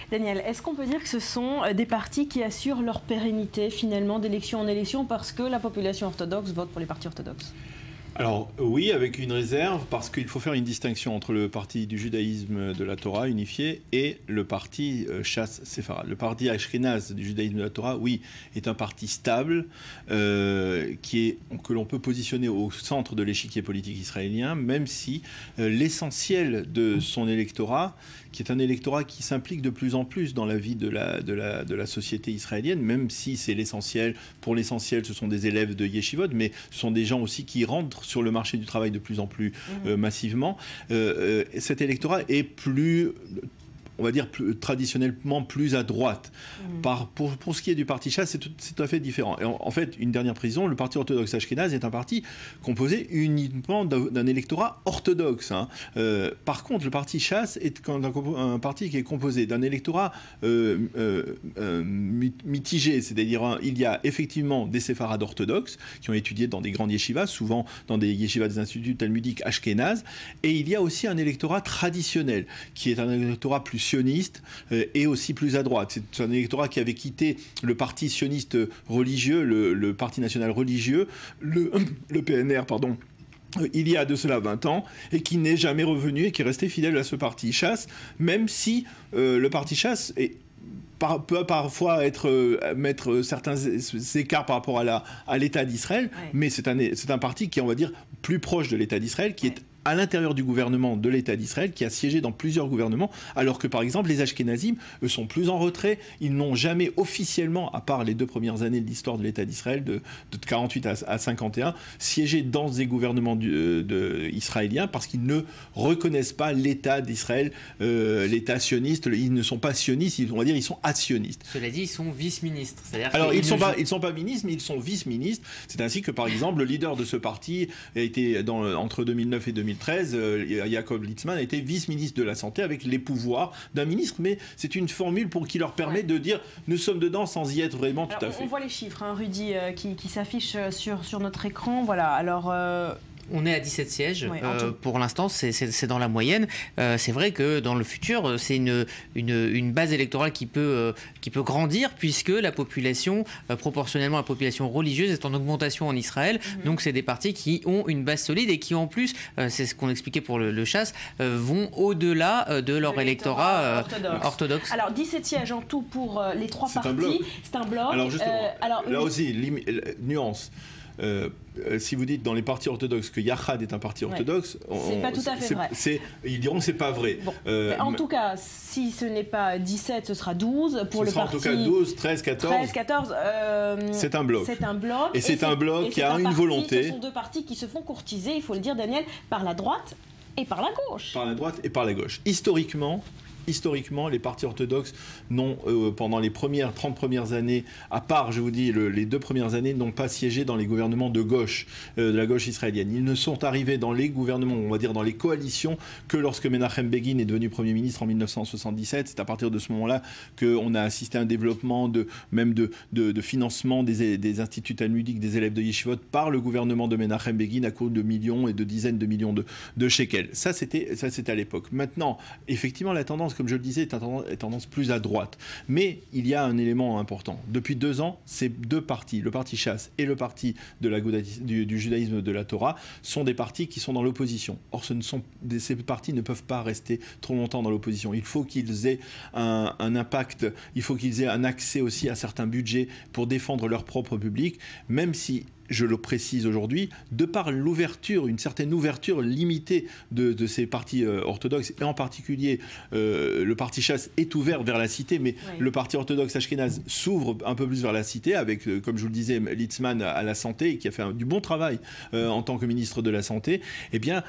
Daniel, est-ce qu'on peut dire que ce sont euh, des partis qui assurent leur pérennité finalement d'élection en élection parce que la population orthodoxe vote pour les partis orthodoxes? Alors oui, avec une réserve, parce qu'il faut faire une distinction entre le parti du judaïsme de la Torah unifié et le parti euh, chasse séfarade. Le parti ashkénaze du judaïsme de la Torah, oui, est un parti stable euh, qui est, que l'on peut positionner au centre de l'échiquier politique israélien, même si euh, l'essentiel de son électorat qui est un électorat qui s'implique de plus en plus dans la vie de la, de la, de la société israélienne, même si c'est l'essentiel. Pour l'essentiel, ce sont des élèves de yeshivot, mais ce sont des gens aussi qui rentrent sur le marché du travail de plus en plus mmh. euh, massivement. Euh, euh, cet électorat est plus on va dire, plus, traditionnellement plus à droite. Mmh. Par, pour, pour, ce qui est du parti chasse, c'est tout, tout, à fait différent. Et en, en, fait, une dernière précision, le parti orthodoxe ashkénaze est un parti composé uniquement d'un électorat orthodoxe. Hein. Euh, par contre, le parti chasse est un, un parti qui est composé d'un électorat euh, euh, euh mitigé, c'est-à-dire il y a effectivement des séfarades orthodoxes qui ont étudié dans des grandes yeshivas, souvent dans des yeshivas des instituts talmudiques ashkénazes, et il y a aussi un électorat traditionnel qui est un électorat plus sioniste euh, et aussi plus à droite. C'est un électorat qui avait quitté le parti sioniste religieux, le, le parti national religieux, le, <clears throat> le PNR, pardon, euh, il y a de cela 20 ans, et qui n'est jamais revenu et qui est resté fidèle à ce parti chasse, même si euh, le parti chasse est par, peut parfois être, euh, mettre certains écarts par rapport à l'État à d'Israël, ouais. mais c'est un, un parti qui est, on va dire, plus proche de l'État d'Israël, qui ouais. est à l'intérieur du gouvernement de l'État d'Israël, qui a siégé dans plusieurs gouvernements, alors que par exemple les Ashkénazim, eux, sont plus en retrait. Ils n'ont jamais officiellement, à part les deux premières années de l'histoire de l'État d'Israël, de, de 48 à, à, 51, siégé dans des gouvernements du, euh, de, israéliens parce qu'ils ne reconnaissent pas l'État d'Israël, euh, l'État sioniste. Ils ne sont pas sionistes, on va dire ils sont asionistes. Cela dit, ils sont vice-ministres. Alors ils ne sont, pas, ils sont pas ministres, mais ils sont vice-ministres. C'est ainsi que par exemple le leader de ce parti a été dans, entre 2009 et 2013, euh, Jacob Litzman a été vice-ministre de la Santé avec les pouvoirs d'un ministre, mais c'est une formule pour qui leur permet ouais. de dire nous sommes dedans sans y être vraiment alors, tout à fait. On voit les chiffres, hein, Rudy, euh, qui, qui s'affichent sur, sur notre écran. Voilà, alors. Euh on est à 17 sièges. Ouais, euh, pour l'instant, c'est dans la moyenne. Euh, c'est vrai que dans le futur, c'est une, une, une, base électorale qui peut, euh, qui peut grandir puisque la population, euh, proportionnellement à la population religieuse, est en augmentation en Israël. Mm -hmm. Donc, c'est des partis qui ont une base solide et qui, en plus, euh, c'est ce qu'on expliquait pour le, le chasse, euh, vont au-delà de leur électorat orthodoxe. orthodoxe. Alors, 17 sièges en tout pour les trois partis. C'est un bloc. Alors, justement, alors, là aussi, nuance. Euh, si vous dites dans les partis orthodoxes que Yahad est un parti orthodoxe, ouais. c'est pas tout à fait vrai. Ils diront que c'est pas vrai. Bon. Euh, en tout cas, si ce n'est pas 17, ce sera 12 pour ce le sera parti. En tout cas 12, 13, 14. 13, 14. Euh, c'est un bloc. C'est un bloc. Et, c'est un bloc qui a une parti, volonté. Ce sont deux partis qui se font courtiser, il faut le dire, Daniel, par la droite Et par la gauche. Par la droite et par la gauche. Historiquement, historiquement, les partis orthodoxes n'ont, euh, pendant les premières 30 premières années, à part, je vous dis, les deux premières années, n'ont pas siégé dans les gouvernements de gauche, euh, de la gauche israélienne. Ils ne sont arrivés dans les gouvernements, on va dire dans les coalitions, que lorsque Menachem Begin est devenu Premier ministre en 1977. C'est à partir de ce moment-là qu'on a assisté à un développement de, même de, de, financement des, des, instituts talmudiques des élèves de Yeshivot par le gouvernement de Menachem Begin à cause de millions et de dizaines de millions de, de shekels. Ça, c'était à l'époque. Maintenant, effectivement, la tendance comme je le disais, est tendance, plus à droite. Mais il y a un élément important. Depuis deux ans, ces deux partis, le parti chasse et le parti de la, du, judaïsme de la Torah, sont des partis qui sont dans l'opposition. Or, ce ne sont, ces partis ne peuvent pas rester trop longtemps dans l'opposition. Il faut qu'ils aient un, un impact, il faut qu'ils aient un accès aussi à certains budgets pour défendre leur propre public, même si je le précise aujourd'hui, de par l'ouverture, une certaine ouverture limitée de, ces partis euh, orthodoxes, et en particulier euh, le parti chasse est ouvert vers la cité, mais le parti orthodoxe ashkénaze s'ouvre un peu plus vers la cité, avec, euh, comme je vous le disais, Litzman à, la santé, qui a fait du bon travail en tant que ministre de la Santé, eh bien,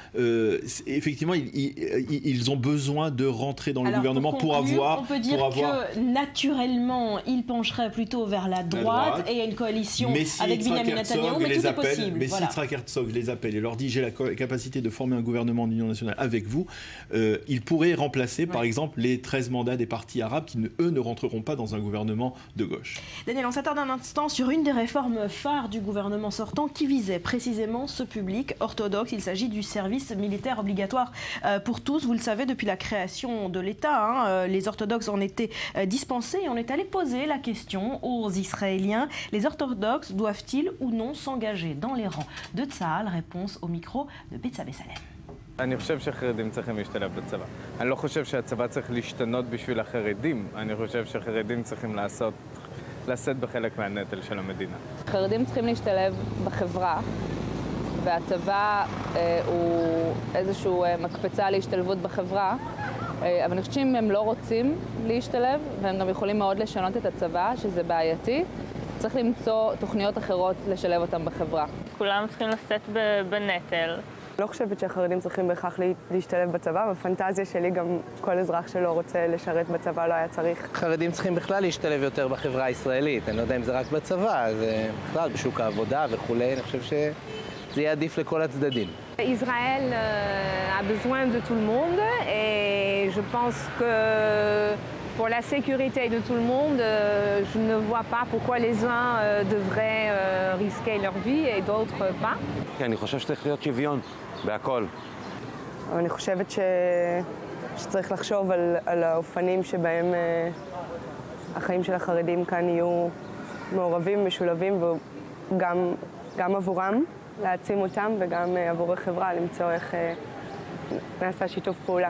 effectivement, ils, ont besoin de rentrer dans le gouvernement pour, avoir... On peut dire que naturellement, ils pencheraient plutôt vers la droite, et il y a une coalition avec Benjamin Netanyahu mais, les appelle, mais si Herzog les appelle et leur dit j'ai la capacité de former un gouvernement d'union nationale avec vous, euh, ils pourraient remplacer par exemple les 13 mandats des partis arabes qui, eux, ne rentreront pas dans un gouvernement de gauche. Daniel, on s'attarde un instant sur une des réformes phares du gouvernement sortant qui visait précisément ce public orthodoxe. Il s'agit du service militaire obligatoire euh, pour tous. Vous le savez, depuis la création de l'État, hein, euh, les orthodoxes en étaient dispensés et on est allé poser la question aux Israéliens. Les orthodoxes doivent-ils ou non s'engager dans les rangs de Tsahal Réponse au micro de Betsabe Salem. אני חושב שהחרדים צריכים להשתלב בצבא. אני לא חושב שהצבא צריך להשתנות בשביל החרדים, אני חושב שהחרדים צריכים לעשות, לשאת בחלק מהנטל של המדינה. חרדים צריכים להשתלב בחברה, והצבא אה, הוא איזושהי אה, מקפצה להשתלבות בחברה, אה, אבל אני חושבת שאם הם לא רוצים להשתלב, והם גם יכולים מאוד לשנות את הצבא, שזה בעייתי, צריך למצוא תוכניות אחרות לשלב אותם בחברה. כולם צריכים לשאת בנטל. לא חושבת שהחרדים צריכים בהכרח להשתלב בצבא, בפנטזיה שלי גם כל אזרח שלא רוצה לשרת בצבא לא היה צריך. חרדים צריכים בכלל להשתלב יותר בחברה הישראלית, אני לא יודע אם זה רק בצבא, זה בכלל בשוק העבודה וכולי, אני חושב שזה יהיה עדיף לכל הצדדים. Israël euh, a besoin de tout le monde et je pense que pour la sécurité de tout le monde, euh, je ne vois pas pourquoi les uns euh, devraient euh, risquer leur vie et d'autres pas. אני חושב שצריך להיות שוויון בהכל. אני חושבת ש... שצריך לחשוב על, על האופנים שבהם החיים של החרדים כאן יהיו מעורבים, משולבים, וגם גם עבורם, להעצים אותם, וגם עבור החברה, למצוא איך נעשה שיתוף פעולה.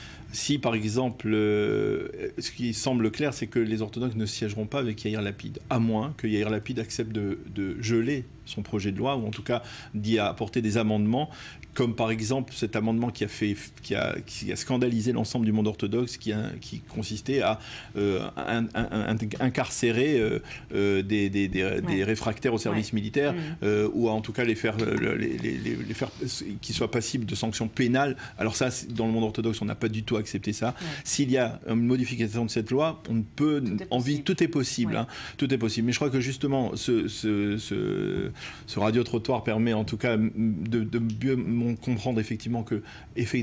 Si, par exemple, euh, ce qui semble clair, c'est que les orthodoxes ne siégeront pas avec Yair Lapide, à moins que Yair Lapide accepte de, de geler son projet de loi, ou en tout cas d'y apporter des amendements comme par exemple cet amendement qui a, fait, qui a, qui a scandalisé l'ensemble du monde orthodoxe, qui, a, qui consistait à euh, incarcérer euh, euh, des, des, des, réfractaires au service militaire, mm. ou en tout cas les faire, les, les, les faire qu'ils soient passibles de sanctions pénales. Alors ça, dans le monde orthodoxe, on n'a pas du tout accepté ça. S'il y a une modification de cette loi, on peut tout est possible, hein, tout est possible. Mais je crois que justement, ce, ce, ce, ce radio-trottoir permet en tout cas de, de mieux comprendre effectivement que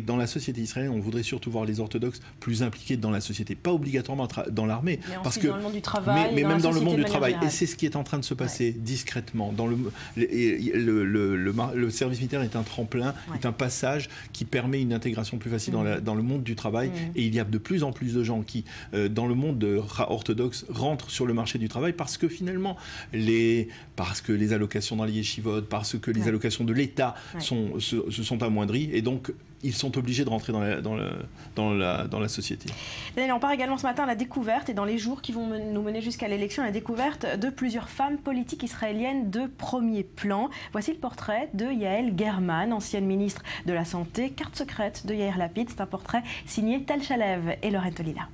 dans la société israélienne, on voudrait surtout voir les orthodoxes plus impliqués dans la société, pas obligatoirement dans l'armée, parce que dans le monde du travail, mais, même dans le monde du travail. Et c'est ce qui est en train de se passer discrètement. Dans le, le, le, le, service militaire est un tremplin, est un passage qui permet une intégration plus facile dans, la, mm. dans, le monde du travail. Mm. Et il y a de plus en plus de gens qui, euh, dans le monde orthodoxe, rentrent sur le marché du travail parce que finalement, les, parce que les allocations dans les yeshivot, parce que les allocations de l'État se, se, sont amoindries, et donc ils sont obligés de rentrer dans la, société. Daniel, on part également ce matin à la découverte, et dans les jours qui vont nous mener jusqu'à l'élection, la découverte de plusieurs femmes politiques israéliennes de premier plan. Voici le portrait de Yael German, ancienne ministre de la Santé, carte secrète de Yair Lapid. C'est un portrait signé Tal Shalev et Laurent Tolila.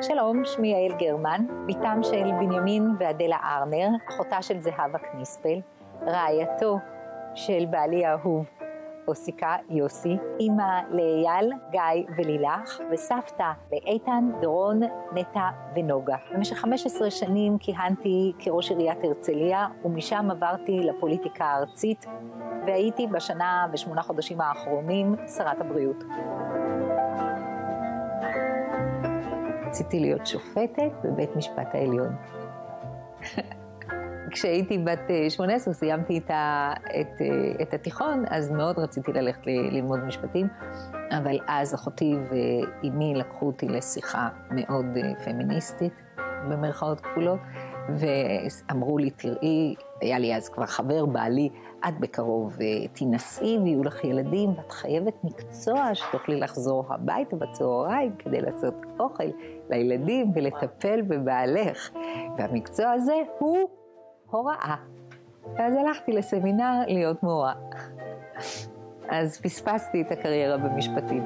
שלום, שמי יעל גרמן, בתם של בנימין ואדלה ארנר, אחותה של זהבה קניספל, רעייתו של בעלי האהוב אוסיקה יוסי, אימא לאייל, גיא ולילך, וסבתא לאיתן, דורון, נטע ונוגה. במשך 15 שנים כיהנתי כראש עיריית הרצליה, ומשם עברתי לפוליטיקה הארצית, והייתי בשנה ושמונה חודשים האחרונים שרת הבריאות. רציתי להיות שופטת בבית משפט העליון. <laughs> כשהייתי בת 18, סיימתי איתה את, את התיכון, אז מאוד רציתי ללכת ללמוד משפטים, אבל אז אחותי ואימי לקחו אותי לשיחה מאוד פמיניסטית, במרכאות כפולות, ואמרו לי, תראי, היה לי אז כבר חבר, בעלי, את בקרוב תינשאי ויהיו לך ילדים, ואת חייבת מקצוע שתוכלי לחזור הביתה בצהריים כדי לעשות אוכל לילדים ולטפל בבעלך. והמקצוע הזה הוא הוראה. ואז הלכתי לסמינר להיות מורה. אז פספסתי את הקריירה במשפטים.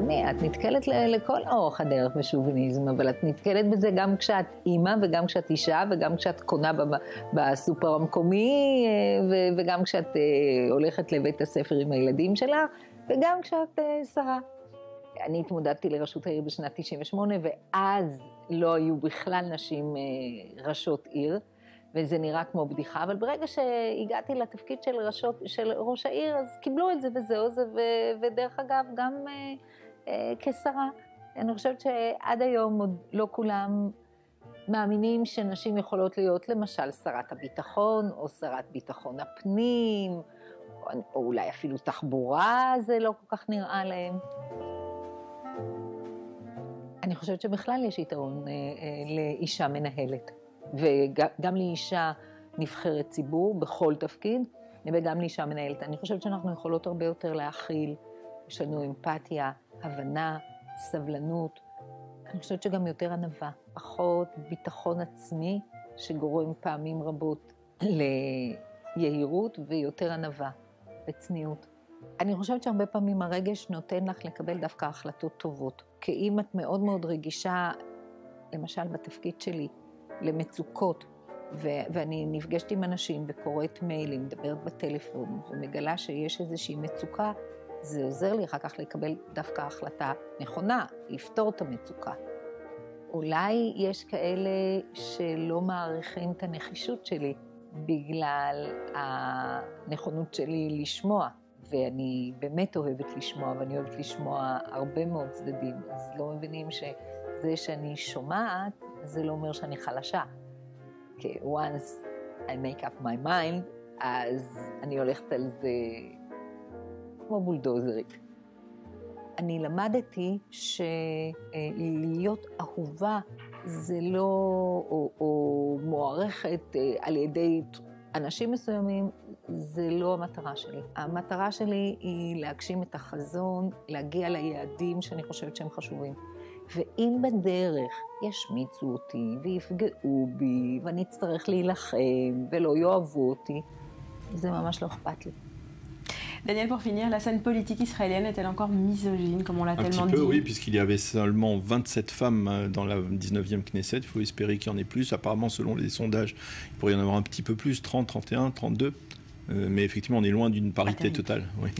תמיד, את נתקלת לכל אורך הדרך בשוביניזם, אבל את נתקלת בזה גם כשאת אימא וגם כשאת אישה וגם כשאת קונה בסופר המקומי וגם כשאת הולכת לבית הספר עם הילדים שלך וגם כשאת שרה. אני התמודדתי לראשות העיר בשנת 98 ואז לא היו בכלל נשים ראשות עיר. וזה נראה כמו בדיחה, אבל ברגע שהגעתי לתפקיד של, ראשות, של ראש העיר, אז קיבלו את זה וזהו זה, ו, ודרך אגב, גם אה, אה, כשרה. אני חושבת שעד היום עוד לא כולם מאמינים שנשים יכולות להיות למשל שרת הביטחון, או שרת ביטחון הפנים, או, או אולי אפילו תחבורה, זה לא כל כך נראה להם. אני חושבת שבכלל יש יתרון אה, אה, לאישה מנהלת. וגם לאישה נבחרת ציבור בכל תפקיד, וגם לאישה מנהלת. אני חושבת שאנחנו יכולות הרבה יותר להכיל, יש לנו אמפתיה, הבנה, סבלנות. אני חושבת שגם יותר ענווה, פחות ביטחון עצמי, שגורם פעמים רבות ליהירות, ויותר ענווה וצניעות. אני חושבת שהרבה פעמים הרגש נותן לך לקבל דווקא החלטות טובות. כי אם את מאוד מאוד רגישה, למשל בתפקיד שלי, למצוקות, ו- ואני נפגשת עם אנשים וקוראת מיילים, מדברת בטלפון, ומגלה שיש איזושהי מצוקה, זה עוזר לי אחר כך לקבל דווקא החלטה נכונה, לפתור את המצוקה. אולי יש כאלה שלא מעריכים את הנחישות שלי בגלל הנכונות שלי לשמוע, ואני באמת אוהבת לשמוע, ואני אוהבת לשמוע הרבה מאוד צדדים, אז לא מבינים שזה שאני שומעת, זה לא אומר שאני חלשה. כי once I make up my mind, אז אני הולכת על זה כמו בולדוזרית. אני למדתי שלהיות אהובה זה לא, או, או מוערכת על ידי אנשים מסוימים, זה לא המטרה שלי. המטרה שלי היא להגשים את החזון, להגיע ליעדים שאני חושבת שהם חשובים. ואם בדרך ישמיצו אותי ויפגעו בי ואני אצטרך להילחם ולא יאהבו אותי, זה ממש לא אכפת לי. Daniel, pour finir, la scène politique israélienne est-elle encore misogyne, comme on l'a tellement Un petit peu, dit oui, puisqu'il y avait seulement 27 femmes dans la 19e Knesset. Il faut espérer qu'il y en ait plus. Apparemment, selon les sondages, il pourrait y en avoir un petit peu plus, 30, 31, 32. Euh, mais effectivement, on est loin d'une parité totale. Oui.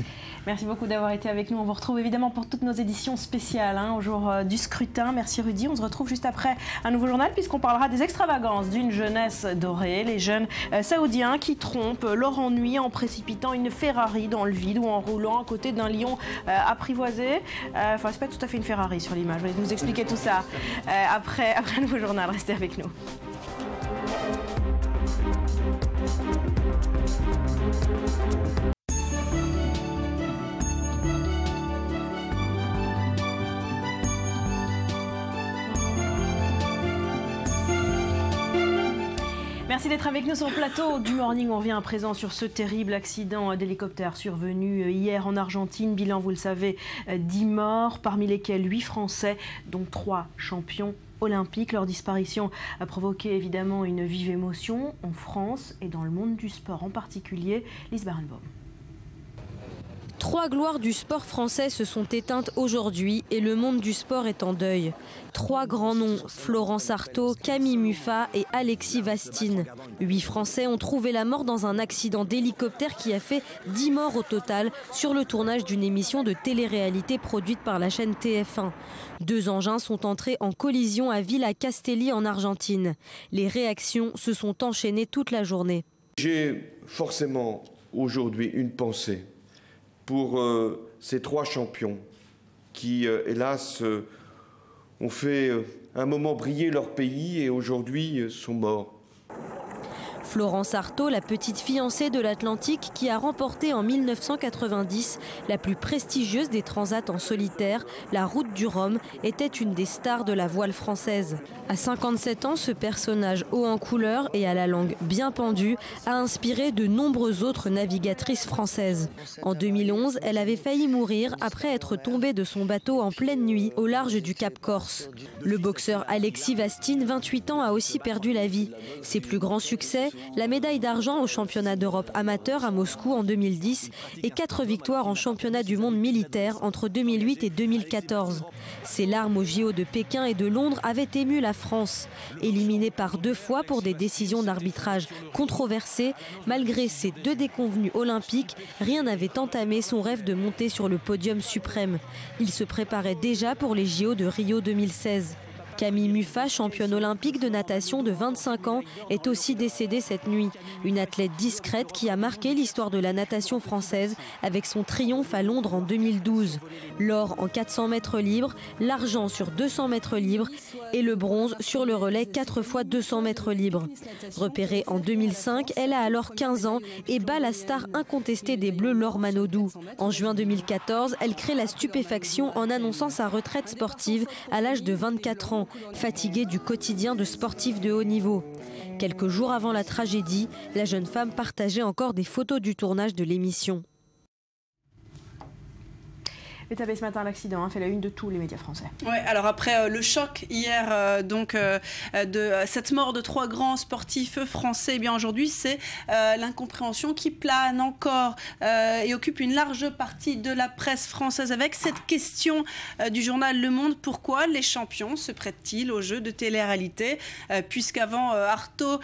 Merci beaucoup d'avoir été avec nous. On vous retrouve évidemment pour toutes nos éditions spéciales hein, au jour euh, du scrutin. Merci Rudy. On se retrouve juste après un nouveau journal puisqu'on parlera des extravagances d'une jeunesse dorée. Les jeunes euh, saoudiens qui trompent leur ennui en précipitant une Ferrari dans le vide ou en roulant à côté d'un lion apprivoisé. Enfin, c'est pas tout à fait une Ferrari sur l'image. Vais nous expliquer tout ça après, <laughs> après un nouveau journal. Restez avec nous. Merci d'être avec nous sur le plateau du Morning. On revient à présent sur ce terrible accident d'hélicoptère survenu hier en Argentine. Bilan, vous le savez, 10 morts, parmi lesquels 8 Français, dont 3 champions olympiques. Leur disparition a provoqué évidemment une vive émotion en France et dans le monde du sport en particulier. Lise Barenbaum. Trois gloires du sport français se sont éteintes aujourd'hui et le monde du sport est en deuil. Trois grands noms, Florence Artaud, Camille Muffat et Alexis Vastine. Huit Français ont trouvé la mort dans un accident d'hélicoptère qui a fait dix morts au total sur le tournage d'une émission de télé-réalité produite par la chaîne TF1. Deux engins sont entrés en collision à Villa Castelli en Argentine. Les réactions se sont enchaînées toute la journée. J'ai forcément aujourd'hui une pensée pour euh, ces trois champions qui, euh, hélas, euh, ont fait un moment briller leur pays et aujourd'hui sont morts. Florence Artaud, la petite fiancée de l'Atlantique qui a remporté en 1990 la plus prestigieuse des transats en solitaire, la Route du Rhum, était une des stars de la voile française. À 57 ans, ce personnage haut en couleur et à la langue bien pendue a inspiré de nombreuses autres navigatrices françaises. En 2011, elle avait failli mourir après être tombée de son bateau en pleine nuit au large du Cap Corse. Le boxeur Alexis Vastine, 28 ans, a aussi perdu la vie. Ses plus grands succès, la médaille d'argent au championnat d'Europe amateur à Moscou en 2010 et quatre victoires en championnat du monde militaire entre 2008 et 2014. Ses larmes au JO de Pékin et de Londres avaient ému la France. Éliminée par deux fois pour des décisions d'arbitrage controversées, malgré ses deux déconvenus olympiques, rien n'avait entamé son rêve de monter sur le podium suprême. Il se préparait déjà pour les JO de Rio 2016. Camille Muffat, championne olympique de natation de 25 ans, est aussi décédée cette nuit. Une athlète discrète qui a marqué l'histoire de la natation française avec son triomphe à Londres en 2012. L'or en 400 mètres libres, l'argent sur 200 mètres libres et le bronze sur le relais 4 fois 200 mètres libres. Repérée en 2005, elle a alors 15 ans et bat la star incontestée des Bleus Laure Manodou. En juin 2014, elle crée la stupéfaction en annonçant sa retraite sportive à l'âge de 24 ans fatiguée du quotidien de sportifs de haut niveau. Quelques jours avant la tragédie, la jeune femme partageait encore des photos du tournage de l'émission. Établi ce matin, l'accident a fait la une de tous les médias français. Ouais, alors après euh, le choc hier, euh, donc euh, de cette mort de trois grands sportifs français, eh bien aujourd'hui c'est l'incompréhension qui plane encore et occupe une large partie de la presse française avec cette question du journal Le Monde pourquoi les champions se prêtent-ils aux jeux de télé-réalité Puisqu'avant Artaud,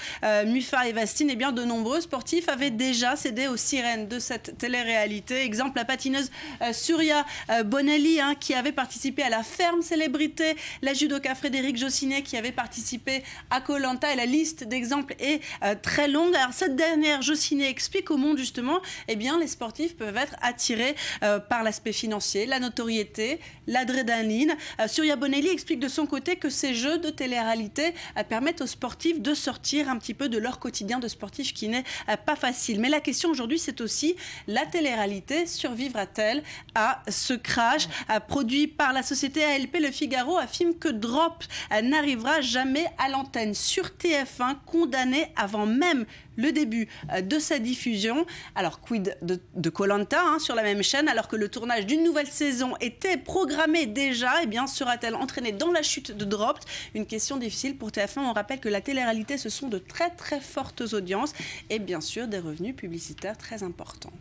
Muffat et Vastine, eh bien de nombreux sportifs avaient déjà cédé aux sirènes de cette télé-réalité. Exemple la patineuse Surya Bonelli, hein, qui avait participé à la ferme célébrité, la judoka Frédéric Jossinet, qui avait participé à Colanta, et la liste d'exemples est euh, très longue. Alors, cette dernière, Jossinet explique au monde, justement, eh bien, les sportifs peuvent être attirés euh, par l'aspect financier, la notoriété, l'adrénaline. Surya Bonelli explique de son côté que ces jeux de télé-réalité permettent aux sportifs de sortir un petit peu de leur quotidien de sportif qui n'est pas facile. Mais la question aujourd'hui, c'est aussi la télé-réalité survivra-t-elle à ce crash produit par la société ALP Le Figaro affirme que Drop n'arrivera jamais à l'antenne sur TF1, condamné avant même le début euh, de sa diffusion. Alors, quid de Colanta hein, sur la même chaîne, alors que le tournage d'une nouvelle saison était programmé déjà, eh bien, sera-t-elle entraînée dans la chute de Drop? Une question difficile pour TF1. On rappelle que la télé-réalité, ce sont de très très fortes audiences et bien sûr des revenus publicitaires très importants.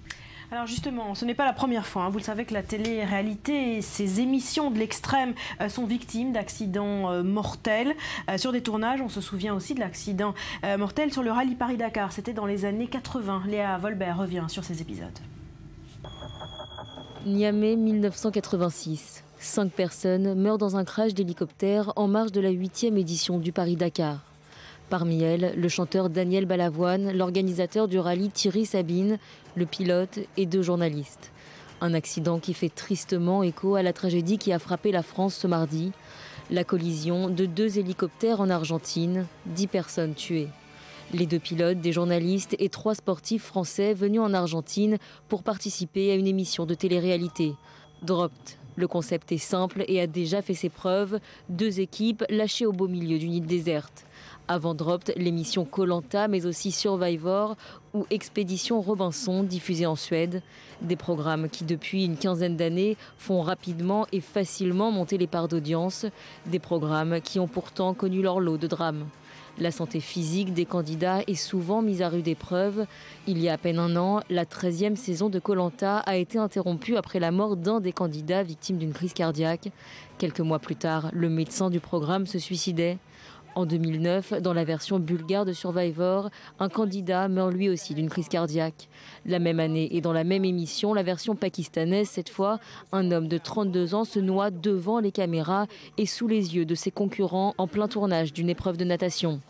Alors justement, ce n'est pas la première fois. Hein. Vous le savez que la télé-réalité, ces émissions de l'extrême euh, sont victimes d'accidents euh, mortels. Euh, sur des tournages, on se souvient aussi de l'accident mortel sur le rallye Paris-Dakar. C'était dans les années 80. Léa Volbert revient sur ces épisodes. Niamey 1986. Cinq personnes meurent dans un crash d'hélicoptère en marge de la huitième édition du Paris-Dakar. Parmi elles, le chanteur Daniel Balavoine, l'organisateur du rallye Thierry Sabine, le pilote et deux journalistes. Un accident qui fait tristement écho à la tragédie qui a frappé la France ce mardi. La collision de deux hélicoptères en Argentine, dix personnes tuées. Les deux pilotes, des journalistes et trois sportifs français venus en Argentine pour participer à une émission de télé-réalité. Dropped, Le concept est simple et a déjà fait ses preuves. Deux équipes lâchées au beau milieu d'une île déserte. Avant Dropped, l'émission Colanta, mais aussi Survivor ou Expédition Robinson, diffusée en Suède. Des programmes qui, depuis une quinzaine d'années, font rapidement et facilement monter les parts d'audience. Des programmes qui ont pourtant connu leur lot de drames. La santé physique des candidats est souvent mise à rude épreuve. Il y a à peine un an, la 13e saison de Colanta a été interrompue après la mort d'un des candidats victime d'une crise cardiaque. Quelques mois plus tard, le médecin du programme se suicidait. En 2009, dans la version bulgare de Survivor, un candidat meurt lui aussi d'une crise cardiaque. La même année et dans la même émission, la version pakistanaise, cette fois, un homme de 32 ans se noie devant les caméras et sous les yeux de ses concurrents en plein tournage d'une épreuve de natation.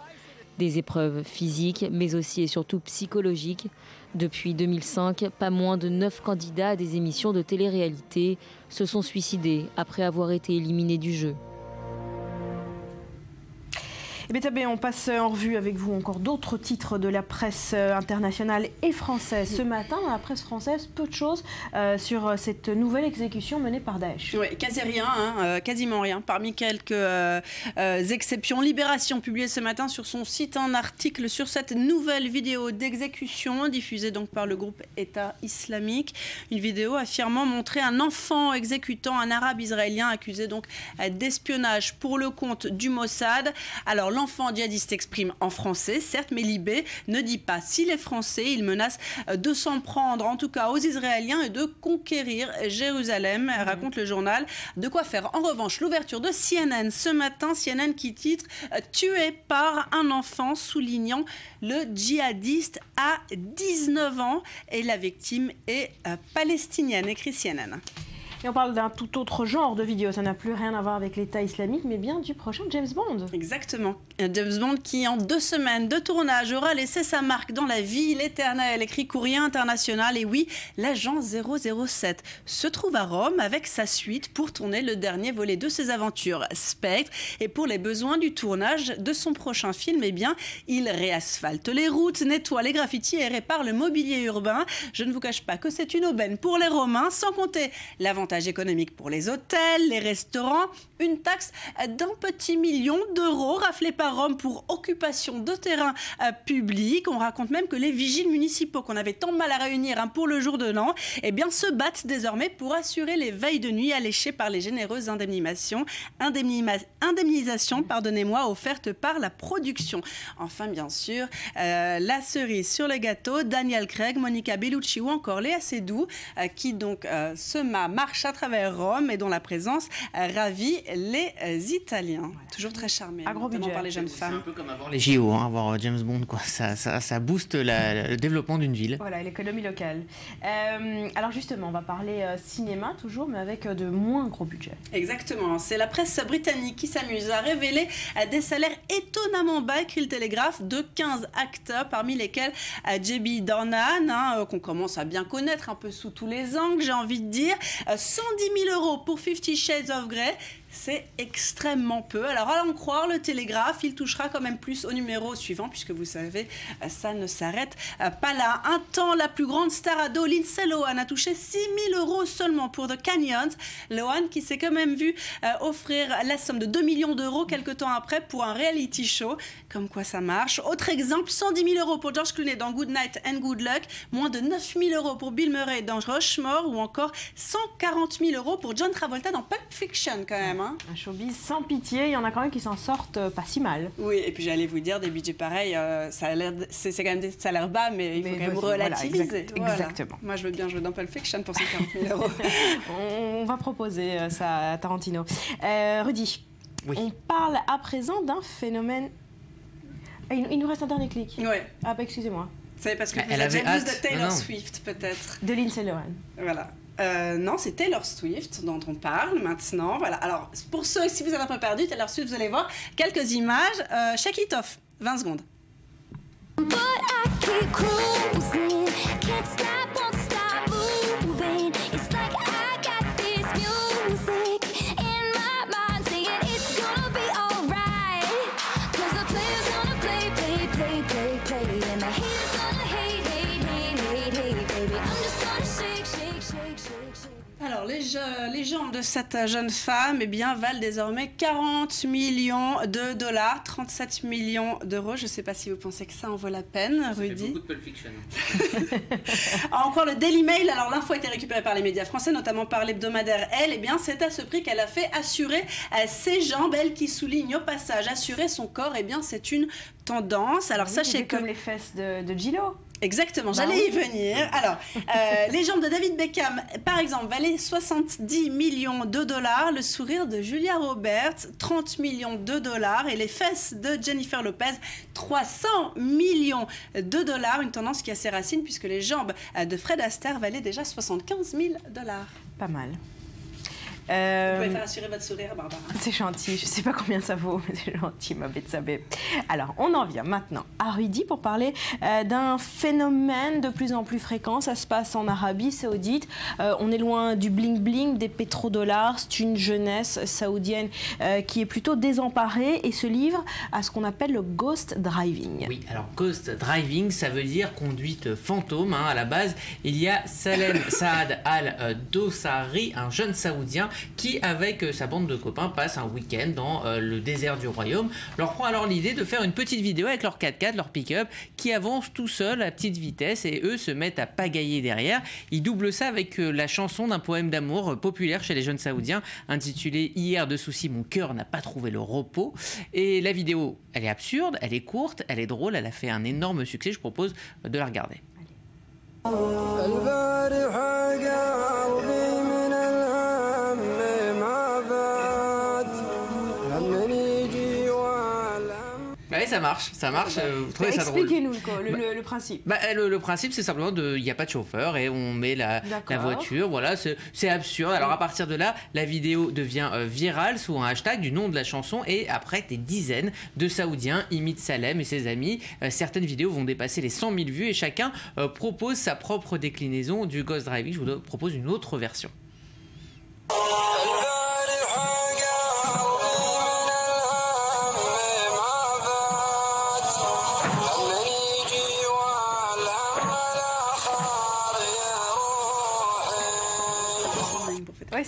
Des épreuves physiques, mais aussi et surtout psychologiques. Depuis 2005, pas moins de 9 candidats à des émissions de télé-réalité se sont suicidés après avoir été éliminés du jeu. On passe en revue avec vous encore d'autres titres de la presse euh, internationale et française. Ce matin, dans la presse française, peu de choses euh, sur euh, cette nouvelle exécution menée par Daesh. Oui, quasi rien, hein, quasiment rien. Parmi quelques exceptions, Libération publié ce matin sur son site un article sur cette nouvelle vidéo d'exécution diffusée donc par le groupe État islamique. Une vidéo affirmant montrer un enfant exécutant un arabe israélien accusé donc d'espionnage pour le compte du Mossad. Alors l'enfant djihadiste exprime en français, certes, mais Libé ne dit pas s'il est français. Il menace de s'en prendre, en tout cas aux Israéliens, et de conquérir Jérusalem, raconte le journal. De quoi faire en revanche l'ouverture de CNN ce matin, CNN qui titre euh, Tué par un enfant, soulignant le djihadiste à 19 ans et la victime est euh, palestinienne, écrit CNN. Et on parle d'un tout autre genre de vidéo. Ça n'a plus rien à voir avec l'État islamique, mais bien du prochain James Bond. Exactement. James Bond qui, en deux semaines de tournage, aura laissé sa marque dans la ville éternelle, écrit Courrier International. Et oui, l'agent 007 se trouve à Rome avec sa suite pour tourner le dernier volet de ses aventures Spectre. Et pour les besoins du tournage de son prochain film, eh bien, il réasphalte les routes, nettoie les graffitis et répare le mobilier urbain. Je ne vous cache pas que c'est une aubaine pour les Romains, sans compter économique pour les hôtels, les restaurants, une taxe d'un petit million d'euros raflée par Rome pour occupation de terrain euh, public. On raconte même que les vigiles municipaux qu'on avait tant mal à réunir hein, pour le jour de l'an, eh bien, se battent désormais pour assurer les veilles de nuit alléchées par les généreuses indemnisations, indemnisations pardonnez-moi, offertes par la production. Enfin, bien sûr, euh, la cerise sur le gâteau, Daniel Craig, Monica Bellucci ou encore Léa Seydoux, euh, qui donc se ma- marche à travers Rome et dont la présence euh, ravit les euh, Italiens. Toujours très charmés, À gros notamment budget. par les jeunes femmes. Les JO, hein, voir James Bond, quoi. Ça, ça, ça booste la- le développement d'une ville. Voilà, l'économie locale. Euh, alors justement, on va parler euh, cinéma toujours, mais avec euh, de moins gros budgets. Exactement. C'est la presse britannique qui s'amuse à révéler euh, des salaires étonnamment bas, écrit le Télégraphe, de 15 acteurs, parmi lesquels euh, J.B. Dornan, hein, euh, qu'on commence à bien connaître un peu sous tous les angles, j'ai envie de dire. Euh, 110 000 euros pour Fifty Shades of Grey. C'est extrêmement peu. Alors, à en croire le Télégraphe, il touchera quand même plus au numéro suivant, puisque vous savez, ça ne s'arrête euh, pas là. Un temps, la plus grande star ado, Lindsay Lohan, a touché 6 000 euros seulement pour The Canyons. Lohan qui s'est quand même vu euh, offrir la somme de 2 millions d'euros quelques temps après pour un reality show. Comme quoi ça marche. Autre exemple, 110 000 euros pour George Clooney dans Good Night and Good Luck, moins de 9 000 euros pour Bill Murray dans Rushmore, ou encore 140 000 euros pour John Travolta dans Pulp Fiction quand même. Hein. Un showbiz sans pitié, il y en a quand même qui s'en sortent euh, pas si mal. Oui, et puis j'allais vous dire, des budgets pareils, euh, ça a l'air c'est quand même des salaires bas, mais il faut Mais quand même voilà, relativiser. exact- Voilà. exactement. Moi, je veux bien jouer dans Pulp Fiction pour 140 000 euros. on, <laughs> <laughs> on va proposer euh, ça à Tarantino. Euh, Rudy, on parle à présent d'un phénomène. Ah, Il, il nous reste un dernier clic. Ouais. Ah bah excusez-moi. C'est parce que Elle vous avait jalouse hâte. de Taylor Non, non. Swift, peut-être. De Lindsay Lohan. Voilà. Euh, non, c'est Taylor Swift dont on parle maintenant. Voilà. Alors, pour ceux, si vous êtes un peu perdu, Taylor Swift, vous allez voir quelques images. Euh, shake it off. 20 secondes. Alors, les les, je- les jambes de cette jeune femme eh bien, valent désormais 40 millions de dollars, 37 millions d'euros. Je ne sais pas si vous pensez que ça en vaut la peine, Rudy. de Pulp Fiction. <laughs> Ah, encore le Daily Mail, alors l'info a été récupérée par les médias français, notamment par l'hebdomadaire Elle, et bien c'est à ce prix qu'elle a fait assurer ses jambes, elle qui souligne au passage assurer son corps, et bien c'est une tendance. Alors Oui, sachez c'est que... comme les fesses de, de Gilo. Exactement, Bah j'allais y venir. Alors, euh, <laughs> les jambes de David Beckham, par exemple, valaient 70 millions de dollars. Le sourire de Julia Roberts, 30 millions de dollars. Et les fesses de Jennifer Lopez, 300 millions de dollars. Une tendance qui a ses racines puisque les jambes euh, de Fred Astaire valaient déjà 75 000 dollars. Pas mal. Vous Euh, pouvez faire assurer votre sourire, Barbara. <laughs> C'est gentil, je sais pas combien ça vaut, mais c'est gentil, ma bête sabée. Alors, on en vient maintenant à Rudy pour parler euh, d'un phénomène de plus en plus fréquent. Ça se passe en Arabie Saoudite. Euh, on est loin du bling-bling, des pétrodollars. C'est une jeunesse saoudienne euh, qui est plutôt désemparée et se livre à ce qu'on appelle le ghost driving. Oui, alors ghost driving, ça veut dire conduite fantôme. hein. À la base, il y a Salem Saad al-Dosari, un jeune saoudien qui, avec euh, sa bande de copains, passe un week-end dans euh, le désert du royaume. Leur prend alors l'idée de faire une petite vidéo avec leur 4x4, leur pick-up, qui avance tout seul à petite vitesse et eux se mettent à pagailler derrière. Ils doublent ça avec euh, la chanson d'un poème d'amour populaire chez les jeunes saoudiens intitulé Hier de soucis, mon cœur n'a pas trouvé le repos. Et la vidéo, elle est absurde, elle est courte, elle est drôle, elle a fait un énorme succès. Je propose de la regarder. Ça marche, ça marche. euh, Vous trouvez ça drôle Expliquez-nous le, co- le- le- le principe. Bah, le, le principe, c'est simplement de, il n'y a pas de chauffeur et on met la, voiture. Voilà, c'est absurde. Alors à partir de là, la vidéo devient euh, virale sous un hashtag du nom de la chanson et après des dizaines de Saoudiens imitent Salem et ses amis. Euh, certaines vidéos vont dépasser les 100 000 vues et chacun euh, propose sa propre déclinaison du Ghost Driving. Je vous propose une autre version.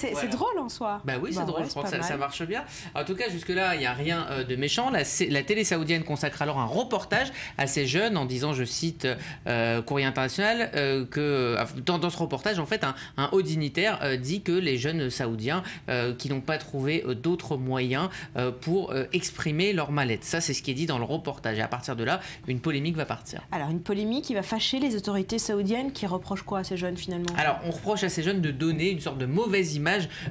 Ouais, c'est drôle en soi. Bah oui, c'est Bah drôle, ouais, je crois que ça, marche bien. En tout cas, jusque-là, il n'y a rien euh, de méchant. La, télé saoudienne consacre alors un reportage à ces jeunes en disant, je cite euh, Courrier International, euh, que euh, dans, dans ce reportage, en fait, un, un haut dignitaire dit que les jeunes saoudiens qui n'ont pas trouvé d'autres moyens pour exprimer leur mal-être. Ça, c'est ce qui est dit dans le reportage. Et à partir de là, une polémique va partir. Alors, une polémique qui va fâcher les autorités saoudiennes qui reprochent quoi à ces jeunes finalement? Alors, on reproche à ces jeunes de donner une sorte de mauvaise image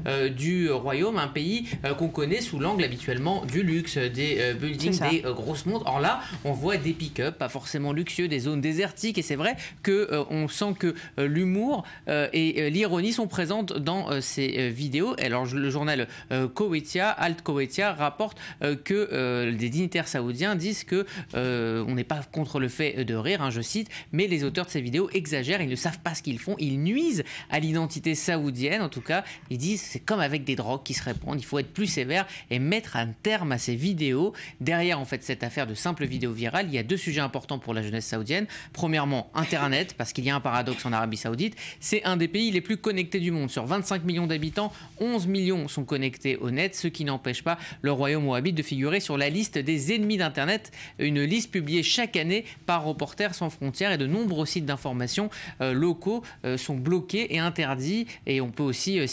euh, du royaume, un pays euh, qu'on connaît sous l'angle habituellement du luxe, des euh, buildings, des grosses montres. Or là, on voit des pick-up, pas forcément luxueux, des zones désertiques, et c'est vrai que on sent que l'humour et l'ironie sont présentes dans ces vidéos. Alors, le journal Alt Koweïtia, rapporte que des dignitaires saoudiens disent que euh, on n'est pas contre le fait de rire, hein, je cite, mais les auteurs de ces vidéos exagèrent, ils ne savent pas ce qu'ils font, ils nuisent à l'identité saoudienne. En tout cas, ils disent c'est comme avec des drogues qui se répandent, il faut être plus sévère et mettre un terme à ces vidéos. Derrière, en fait, cette affaire de simple vidéo virale, il y a deux sujets importants pour la jeunesse saoudienne. Premièrement, Internet, parce qu'il y a un paradoxe en Arabie Saoudite, c'est un des pays les plus connectés du monde. Sur 25 millions d'habitants, 11 millions sont connectés au net, ce qui n'empêche pas le royaume wahhabite de figurer sur la liste des ennemis d'Internet, une liste publiée chaque année par Reporters sans frontières et de nombreux sites d'information euh, locaux euh, sont bloqués et interdits. Et on peut aussi euh,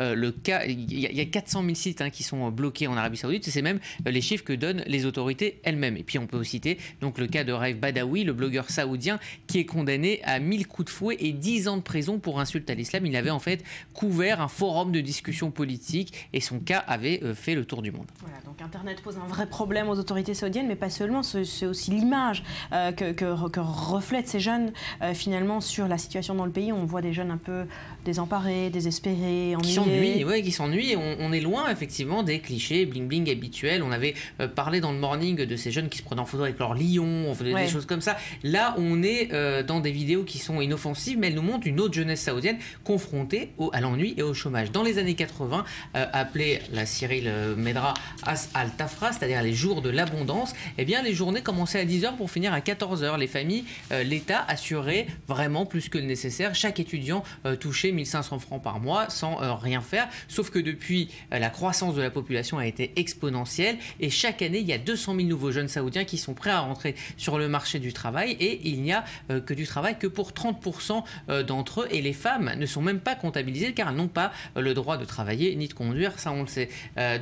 euh, le cas, il y, a- il y a 400 000 sites hein, qui sont euh, bloqués en Arabie Saoudite, c'est même euh, les chiffres que donnent les autorités elles-mêmes. Et puis on peut citer donc le cas de Raif Badawi, le blogueur saoudien qui est condamné à 1000 coups de fouet et 10 ans de prison pour insulte à l'islam. Il avait en fait couvert un forum de discussion politique et son cas avait fait le tour du monde. Voilà, donc Internet pose un vrai problème aux autorités saoudiennes, mais pas seulement, c'est aussi l'image que, que- reflètent ces jeunes finalement sur la situation dans le pays. On voit des jeunes un peu désemparés, désespérés, qui s'ennuient, ouais, qui s'ennuient. On, on est loin effectivement des clichés bling bling habituels. On avait euh, parlé dans le morning de ces jeunes qui se prenaient en photo avec leur lion, on faisait Ouais. des choses comme ça. Là, on est euh, dans des vidéos qui sont inoffensives, mais elles nous montrent une autre jeunesse saoudienne confrontée au- à l'ennui et au chômage. Dans les années 80, euh, appelée la Cyril Medra As al Tafra, c'est-à-dire les jours de l'abondance, eh bien les journées commençaient à 10h pour finir à 14h. Les familles, l'État assurait vraiment plus que le nécessaire. Chaque étudiant touchait 1500 francs par mois sans sans euh, rien faire. Sauf que depuis, euh, la croissance de la population a été exponentielle et chaque année, il y a 200 000 nouveaux jeunes saoudiens qui sont prêts à rentrer sur le marché du travail et il n'y a euh, que du travail que pour 30% euh, d'entre eux et les femmes ne sont même pas comptabilisées car elles n'ont pas le droit de travailler ni de conduire, ça on le sait.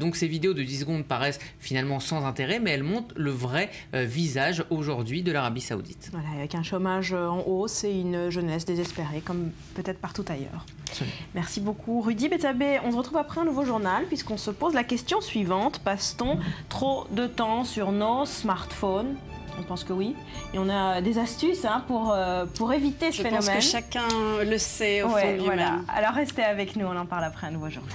Donc ces vidéos de 10 secondes paraissent finalement sans intérêt mais elles montrent le vrai visage aujourd'hui de l'Arabie saoudite. Voilà, avec un chômage en hausse et une jeunesse désespérée, comme peut-être partout ailleurs. Merci beaucoup Rudy Betabé. On se retrouve après un nouveau journal puisqu'on se pose la question suivante. Passe-t-on trop de temps sur nos smartphones? On pense que oui. Et on a des astuces hein, pour, euh, pour éviter ce Je phénomène. pense que chacun le sait au Ouais, fond voilà. Alors restez avec nous, on en parle après un nouveau journal.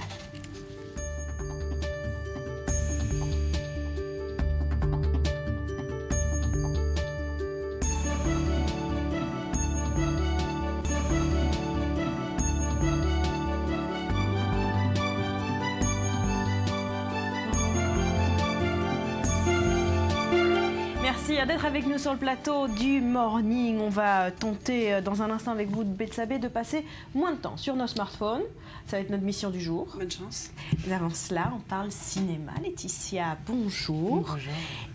Avec sur le plateau du Morning. On va tenter euh, dans un instant avec vous de Betsabé de passer moins de temps sur nos smartphones. Ça va être notre mission du jour. Bonne chance. Mais avant cela, on parle cinéma. Laetitia, bonjour.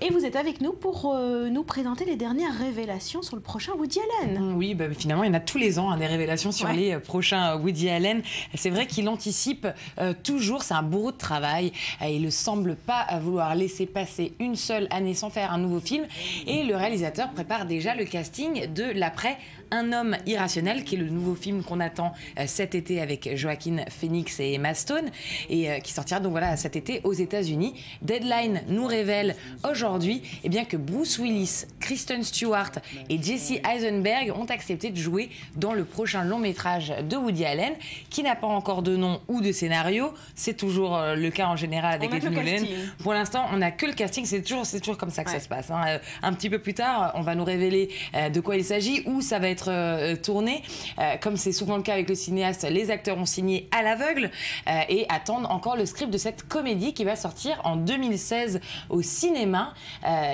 Et vous êtes avec nous pour euh, nous présenter les dernières révélations sur le prochain Woody Allen. Oui, bah, finalement, il y en a tous les ans hein, des révélations sur Ouais. les euh, prochains Woody Allen. C'est vrai qu'il anticipe euh, toujours, c'est un bourreau de travail. Euh, il ne semble pas vouloir laisser passer une seule année sans faire un nouveau film. Et le réalisateur prépare déjà le casting de l'après Un homme irrationnel, qui est le nouveau film qu'on attend euh, cet été avec Joaquin Phoenix et Emma Stone, et euh, qui sortira donc voilà cet été aux États-Unis. Deadline nous révèle aujourd'hui eh bien, que Bruce Willis, Kristen Stewart et Jesse Eisenberg ont accepté de jouer dans le prochain long métrage de Woody Allen, qui n'a pas encore de nom ou de scénario. C'est toujours euh, le cas en général avec les films casting. Pour l'instant, on n'a que le casting. C'est toujours, c'est toujours comme ça que Ouais. ça se passe. hein. Un petit peu plus tard, on va nous révéler de quoi il s'agit, où ça va être euh, tourné. Euh, comme c'est souvent le cas avec le cinéaste, les acteurs ont signé à l'aveugle euh, et attendent encore le script de cette comédie qui va sortir en 2016 au cinéma.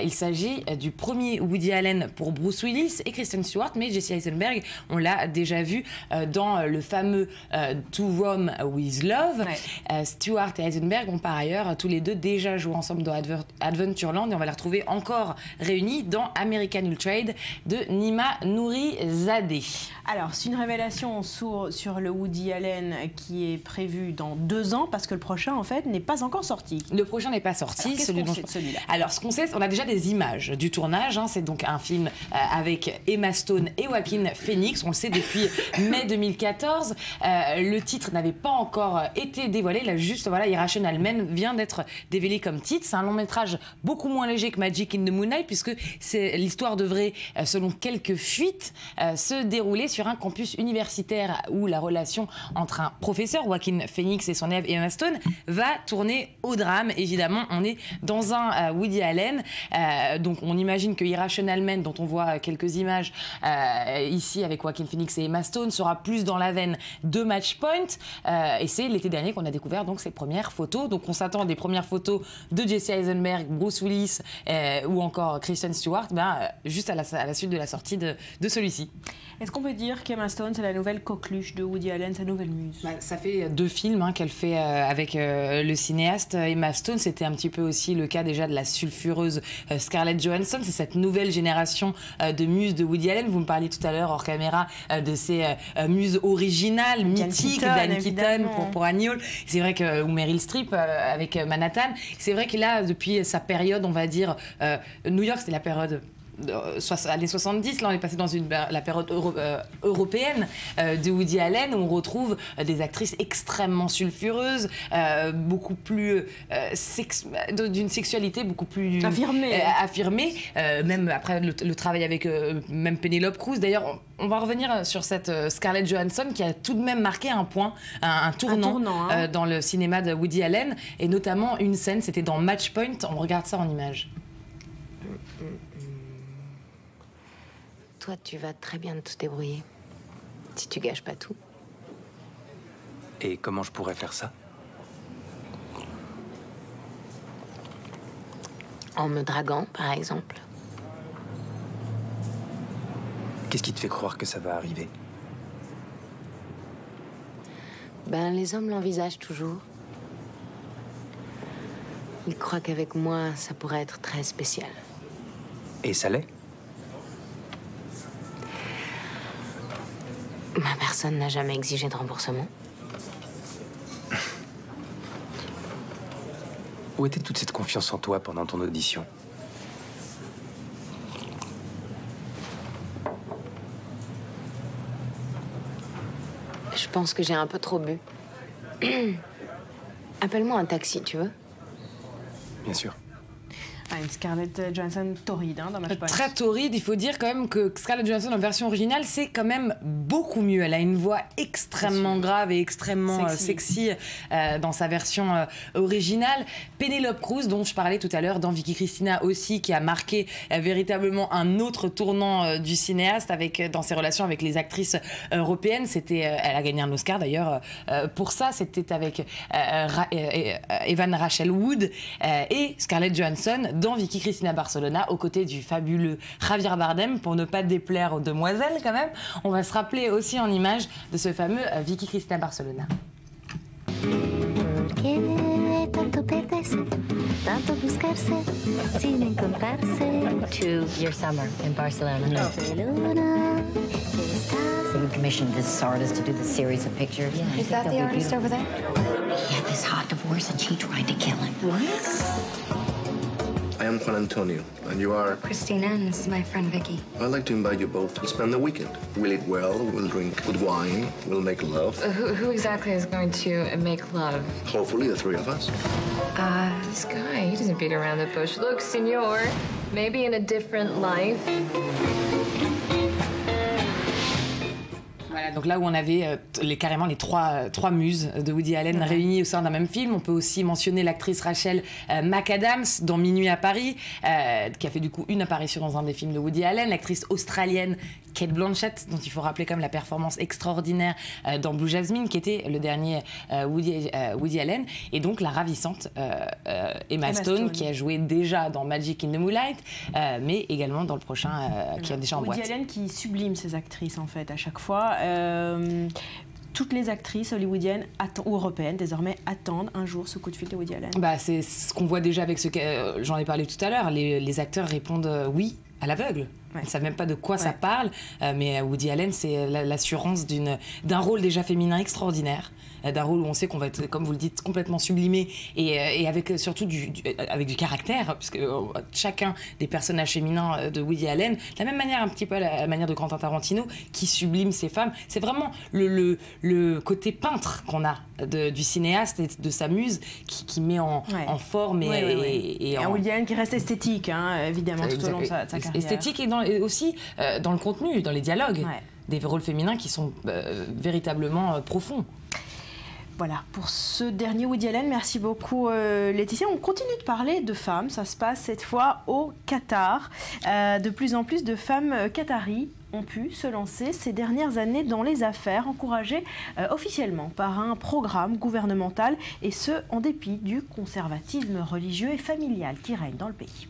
Il s'agit du premier Woody Allen pour Bruce Willis et Kristen Stewart, mais Jesse Eisenberg, on l'a déjà vu dans le fameux To Rome with Love. Stewart et Eisenberg ont par ailleurs tous les deux déjà joué ensemble dans Adver- Adventureland et on va les retrouver encore réunis dans American Ultrade de Nima Nourizadeh. Alors, c'est une révélation sur, sur le Woody Allen qui est prévu dans deux ans parce que le prochain, en fait, n'est pas encore sorti. Le prochain n'est pas sorti. Alors, celui dont de celui-là? Alors, ce qu'on sait, on a déjà des images du tournage. hein. C'est donc un film euh, avec Emma Stone et Joaquin Phoenix. On le sait depuis <laughs> mai 2014. Euh, le titre n'avait pas encore euh, été dévoilé. Là, juste, voilà, Irrational Men vient d'être dévoilé comme titre. C'est un long métrage beaucoup moins léger que Magic in the Moonlight, puisque c'est l'histoire devrait, selon quelques fuites, euh, se dérouler sur un campus universitaire où la relation entre un professeur, Joaquin Phoenix, et son élève Emma Stone, va tourner au drame. Évidemment, on est dans un euh, Woody Allen. Euh, donc, on imagine que Irrational Man, dont on voit quelques images euh, ici avec Joaquin Phoenix et Emma Stone, sera plus dans la veine de Match Point. Euh, et c'est l'été dernier qu'on a découvert donc ces premières photos. Donc, on s'attend à des premières photos de Jesse Eisenberg, Bruce Willis ou encore Kristen Stewart, ben, juste à la, suite de la sortie de celui-ci. Est-ce qu'on peut dire qu'Emma Stone, c'est la nouvelle coqueluche de Woody Allen, sa nouvelle muse? Bah, Ça fait deux films hein, qu'elle fait euh, avec euh, le cinéaste Emma Stone. C'était un petit peu aussi le cas déjà de la sulfureuse euh, Scarlett Johansson. C'est cette nouvelle génération euh, de muses de Woody Allen. Vous me parliez tout à l'heure hors caméra euh, de ces euh, euh, muses originales, mythiques, d'Anne Keaton pour, pour Annie Hall. C'est vrai que ou Meryl Streep euh, avec euh, Manhattan. C'est vrai que là, depuis sa période, on va dire, euh, New York, c'était la période euh, années 70, là on est passé dans une, la période euro- euh, européenne euh, de Woody Allen où on retrouve euh, des actrices extrêmement sulfureuses, euh, beaucoup plus euh, sex- euh, d'une sexualité beaucoup plus Affirmée. euh, affirmée. Euh, même après le, le travail avec euh, même Penelope Cruz. D'ailleurs, on, on va revenir sur cette euh, Scarlett Johansson qui a tout de même marqué un point, un, un tournant, tournant, hein. euh, dans le cinéma de Woody Allen et notamment une scène, c'était dans Match Point. On regarde ça en image. Toi, tu vas très bien te débrouiller. Si tu gâches pas tout. Et comment je pourrais faire ça? En me draguant, par exemple. Qu'est-ce qui te fait croire que ça va arriver? Ben, les hommes l'envisagent toujours. Ils croient qu'avec moi, ça pourrait être très spécial. Et ça l'est? Ma personne n'a jamais exigé de remboursement. Où était toute cette confiance en toi pendant ton audition? Je pense que j'ai un peu trop bu. <clears throat> Appelle-moi un taxi, tu veux? Bien sûr. Ah, une Scarlett Johansson torride hein, dans Point. Très torride, il faut dire quand même que Scarlett Johansson en version originale, c'est quand même beaucoup mieux. Elle a une voix extrêmement grave et extrêmement euh, Sexy. euh, dans sa version euh, originale. Penelope Cruz, dont je parlais tout à l'heure, dans Vicky Cristina aussi, qui a marqué euh, véritablement un autre tournant euh, du cinéaste avec, euh, dans ses relations avec les actrices euh, européennes. C'était, euh, elle a gagné un Oscar d'ailleurs euh, pour ça. C'était avec euh, Ra- euh, euh, Evan Rachel Wood euh, et Scarlett Johansson dans Vicky Cristina Barcelona aux côtés du fabuleux Javier Bardem pour ne pas déplaire aux demoiselles quand même. On va se rappeler aussi en image de ce fameux euh, Vicky Cristina Barcelona. tanto perderse, tanto buscarse, sin encontrarse. to your summer in Barcelona. Barcelona, estás. So we commissioned this artist to do this series of pictures. Yeah, Is that the artist over beautiful. He had this hot divorce and she tried to kill him. I am Juan Antonio, and you are. Christina, and this is my friend Vicky. I'd like to invite you both to spend the weekend. We'll eat well, we'll drink good wine, we'll make love. Uh, who, who exactly is going to make love? Hopefully, the three of us. Uh, this guy, he doesn't beat around the bush. Look, senor, maybe in a different life. Voilà, donc là où on avait euh, les, carrément les trois, euh, trois muses de Woody Allen réunies au sein d'un même film, on peut aussi mentionner l'actrice Rachel euh, McAdams dans Minuit à Paris, euh, qui a fait du coup une apparition dans un des films de Woody Allen, l'actrice australienne Kate Blanchett, dont il faut rappeler comme la performance extraordinaire dans Blue Jasmine, qui était le dernier Woody, Woody Allen, et donc la ravissante Emma, Emma Stone, Stone. qui a joué déjà dans Magic in the Moonlight, mais également dans le prochain qui est déjà en Woody boîte. Allen qui sublime ses actrices en fait à chaque fois. Euh, toutes les actrices hollywoodiennes ou européennes désormais attendent un jour ce coup de fil de Woody Allen. Bah, c'est ce qu'on voit déjà avec ce que euh, j'en ai parlé tout à l'heure. Les, les acteurs répondent euh, oui à l'aveugle. Ils ne savent même pas de quoi ça parle, euh, mais euh, Woody Allen, c'est la- l'assurance d'un rôle déjà féminin extraordinaire, euh, d'un rôle où on sait qu'on va être, comme vous le dites, complètement sublimé et, euh, et avec euh, surtout du, du- euh, avec du caractère, puisque euh, chacun des personnages féminins euh, de Woody Allen, de la même manière un petit peu à la, à la manière de Quentin Tarantino, qui sublime ses femmes, c'est vraiment le, le, le côté peintre qu'on a de- du cinéaste et de sa muse qui, qui met en, Ouais. en forme et, Ouais, ouais, et- et un en, Woody Allen qui reste esthétique, hein, évidemment, tout au long de sa, de sa carrière. esthétique et, dans- aussi euh, dans le contenu, dans les dialogues. Des rôles féminins qui sont euh, véritablement euh, profonds. Voilà, pour ce dernier Woody Allen, merci beaucoup euh, Laetitia. On continue de parler de femmes, ça se passe cette fois au Qatar. Euh, de plus en plus de femmes qataries ont pu se lancer ces dernières années dans les affaires, encouragées euh, officiellement par un programme gouvernemental, et ce, en dépit du conservatisme religieux et familial qui règne dans le pays.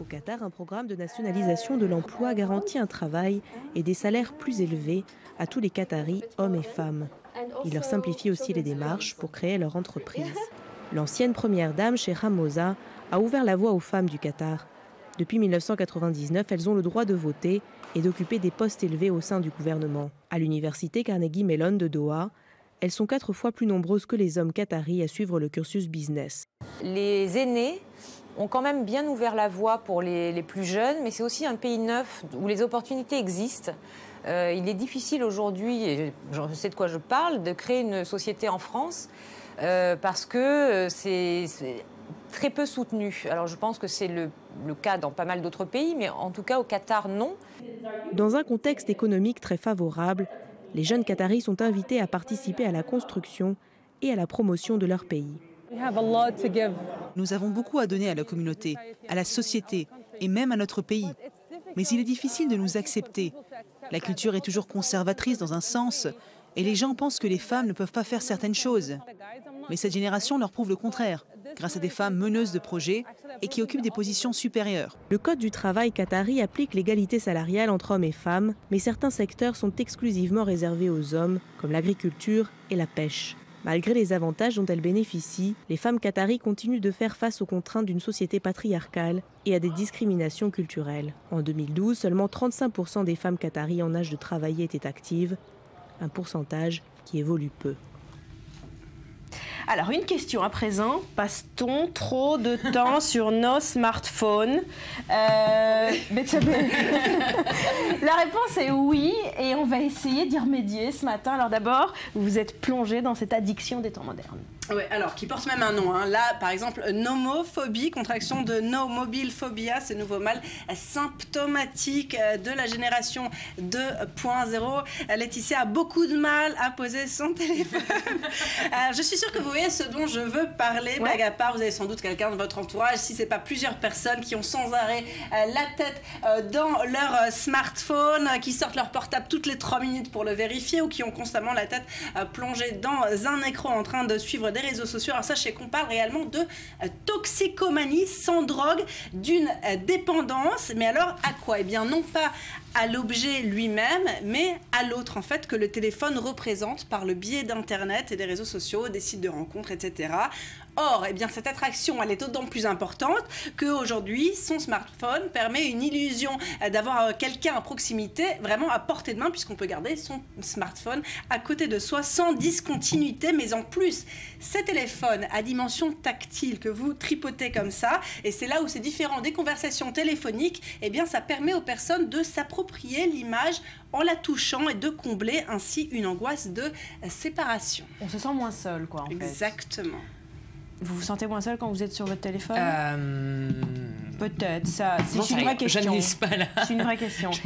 Au Qatar, un programme de nationalisation de l'emploi garantit un travail et des salaires plus élevés à tous les Qataris, hommes et femmes. Il leur simplifie aussi les démarches pour créer leur entreprise. L'ancienne première dame, Sheikha Moza, a ouvert la voie aux femmes du Qatar. Depuis 1999, elles ont le droit de voter et d'occuper des postes élevés au sein du gouvernement. À l'université Carnegie Mellon de Doha, elles sont quatre fois plus nombreuses que les hommes qataris à suivre le cursus business. Les aînés ont quand même bien ouvert la voie pour les, plus jeunes, mais c'est aussi un pays neuf où les opportunités existent. Euh, il est difficile aujourd'hui, je sais de quoi je parle, de créer une société en France euh, parce que euh, c'est très peu soutenu. Alors je pense que c'est le, le cas dans pas mal d'autres pays, mais en tout cas au Qatar, non. Dans un contexte économique très favorable, les jeunes Qataris sont invités à participer à la construction et à la promotion de leur pays. Nous avons beaucoup à donner à la communauté, à la société et même à notre pays. Mais il est difficile de nous accepter. La culture est toujours conservatrice dans un sens et les gens pensent que les femmes ne peuvent pas faire certaines choses. Mais cette génération leur prouve le contraire. Grâce à des femmes meneuses de projets et qui occupent des positions supérieures. Le Code du travail qatari applique l'égalité salariale entre hommes et femmes, mais certains secteurs sont exclusivement réservés aux hommes, comme l'agriculture et la pêche. Malgré les avantages dont elles bénéficient, les femmes qataries continuent de faire face aux contraintes d'une société patriarcale et à des discriminations culturelles. En 2012, seulement 35% des femmes qataries en âge de travailler étaient actives, un pourcentage qui évolue peu. Alors, une question à présent. Passe-t-on trop de temps <laughs> sur nos smartphones Euh. <laughs> La réponse est oui, et on va essayer d'y remédier ce matin. Alors d'abord, vous vous êtes plongé dans cette addiction des temps modernes. Oui, alors qui porte même un nom. hein. Là, par exemple, nomophobie, contraction de no mobile phobia, ce nouveau mal symptomatique euh, de la génération 2.0. Euh, Laetitia a beaucoup de mal à poser son <laughs> téléphone. Alors, je suis sûre que vous voyez ce dont je veux parler. Blague à part, vous avez sans doute quelqu'un de votre entourage, si c'est pas plusieurs personnes qui ont sans arrêt euh, la tête euh, dans leur euh, smartphone, euh, qui sortent leur portable toutes les 3 minutes pour le vérifier ou qui ont constamment la tête euh, plongée dans un écran en train de suivre des réseaux sociaux. Alors sachez qu'on parle réellement de euh, toxicomanie sans drogue, d'une euh, dépendance. Mais alors à quoi? Eh bien non pas à l'objet lui-même, mais à l'autre en fait que le téléphone représente par le biais d'Internet et des réseaux sociaux, des sites de rencontres, etc. Or, eh bien, cette attraction, elle est d'autant plus importante qu'aujourd'hui, son smartphone permet une illusion euh, d'avoir euh, quelqu'un à proximité, vraiment à portée de main, puisqu'on peut garder son smartphone à côté de soi sans discontinuité. Mais en plus, ces téléphones à dimension tactile que vous tripotez comme ça, et c'est là où c'est différent des conversations téléphoniques, eh bien, ça permet aux personnes de s'approprier l'image en la touchant et de combler ainsi une angoisse de euh, séparation. On se sent moins seul, quoi. En fait. Vous vous sentez moins seul quand vous êtes sur votre téléphone Euh, Peut-être, ça. C'est une vraie question. j'analyse pas, là. C'est une vraie question. <laughs>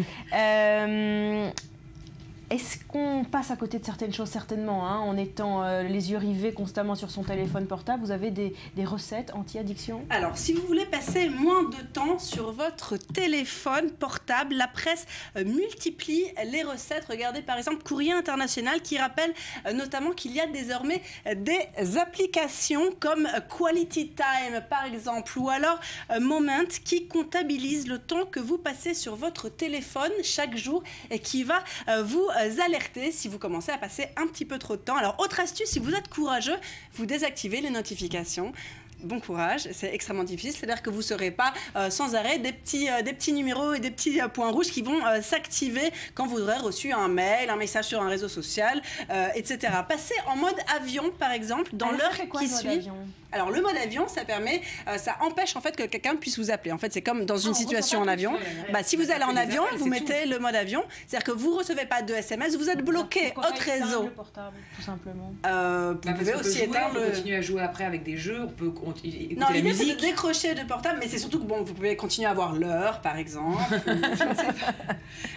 Est-ce qu'on passe à côté de certaines choses Certainement, hein, en étant euh, les yeux rivés constamment sur son téléphone portable? Vous avez des, recettes anti-addiction? Alors, si vous voulez passer moins de temps sur votre téléphone portable, la presse euh, multiplie les recettes. Regardez par exemple Courrier International qui rappelle euh, notamment qu'il y a désormais des applications comme Quality Time par exemple ou alors Moment qui comptabilise le temps que vous passez sur votre téléphone chaque jour et qui va vous alerter si vous commencez à passer un petit peu trop de temps. Alors, autre astuce, si vous êtes courageux, vous désactivez les notifications. Bon courage, c'est extrêmement difficile, c'est-à-dire que vous ne serez pas euh, sans arrêt des petits, euh, des petits numéros et des petits euh, points rouges qui vont euh, s'activer quand vous aurez reçu un mail, un message sur un réseau social, euh, etc. Passez en mode avion, par exemple, dans l'heure qui le mode suit. avion? Alors le mode avion, ça permet, euh, ça empêche en fait que quelqu'un puisse vous appeler. En fait, c'est comme dans une Ah, on situation en avion. Bah, si vous allez en avion, appels, vous mettez le mode avion, c'est-à-dire que vous recevez pas de SMS, vous êtes bloqué autre réseau. le portable, tout simplement. Euh, vous Bah, pouvez aussi jouer, éteindre on peut le. continuer à jouer après avec des jeux, on peut conti- écouter Non, la l'idée c'est de musique. décrocher de portable, mais c'est surtout que bon, vous pouvez continuer à voir l'heure, par exemple. Je ne sais pas. <laughs>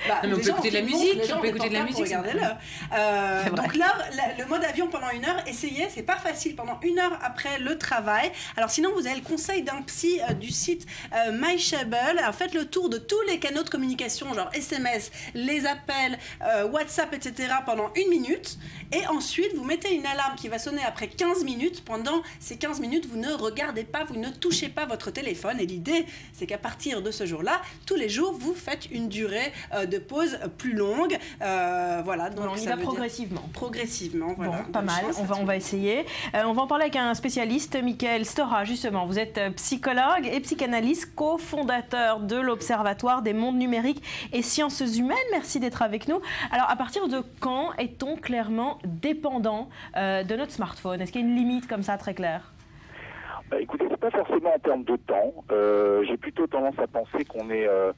Bah, Non, mais on peut écouter de la musique, on peut écouter de la musique, regarder l'heure. Euh, donc l'heure, le mode avion pendant une heure, essayez, c'est pas facile pendant une heure après le travail. Alors sinon, vous avez le conseil d'un psy euh, du site euh, MyShable. Alors faites le tour de tous les canaux de communication, genre SMS, les appels, euh, WhatsApp, etc. pendant une minute. Et ensuite, vous mettez une alarme qui va sonner après 15 minutes. Pendant ces 15 minutes, vous ne regardez pas, vous ne touchez pas votre téléphone. Et l'idée, c'est qu'à partir de ce jour-là, tous les jours, vous faites une durée euh, de pause plus longue. Euh, voilà, donc on y ça va dire- progressivement. Progressivement, voilà. Bon, pas mal, on va, on va essayer. Euh, on va en parler avec un spécialiste, Michael Stora, justement. Vous êtes psychologue et psychanalyste, cofondateur de l'Observatoire des mondes numériques et sciences humaines. Merci d'être avec nous. Alors, à partir de quand est-on clairement dépendant de notre smartphone? Est-ce qu'il y a une limite comme ça très claire? Bah, écoutez, c'est pas forcément en termes de temps. Euh, J'ai plutôt tendance à penser qu'on est euh,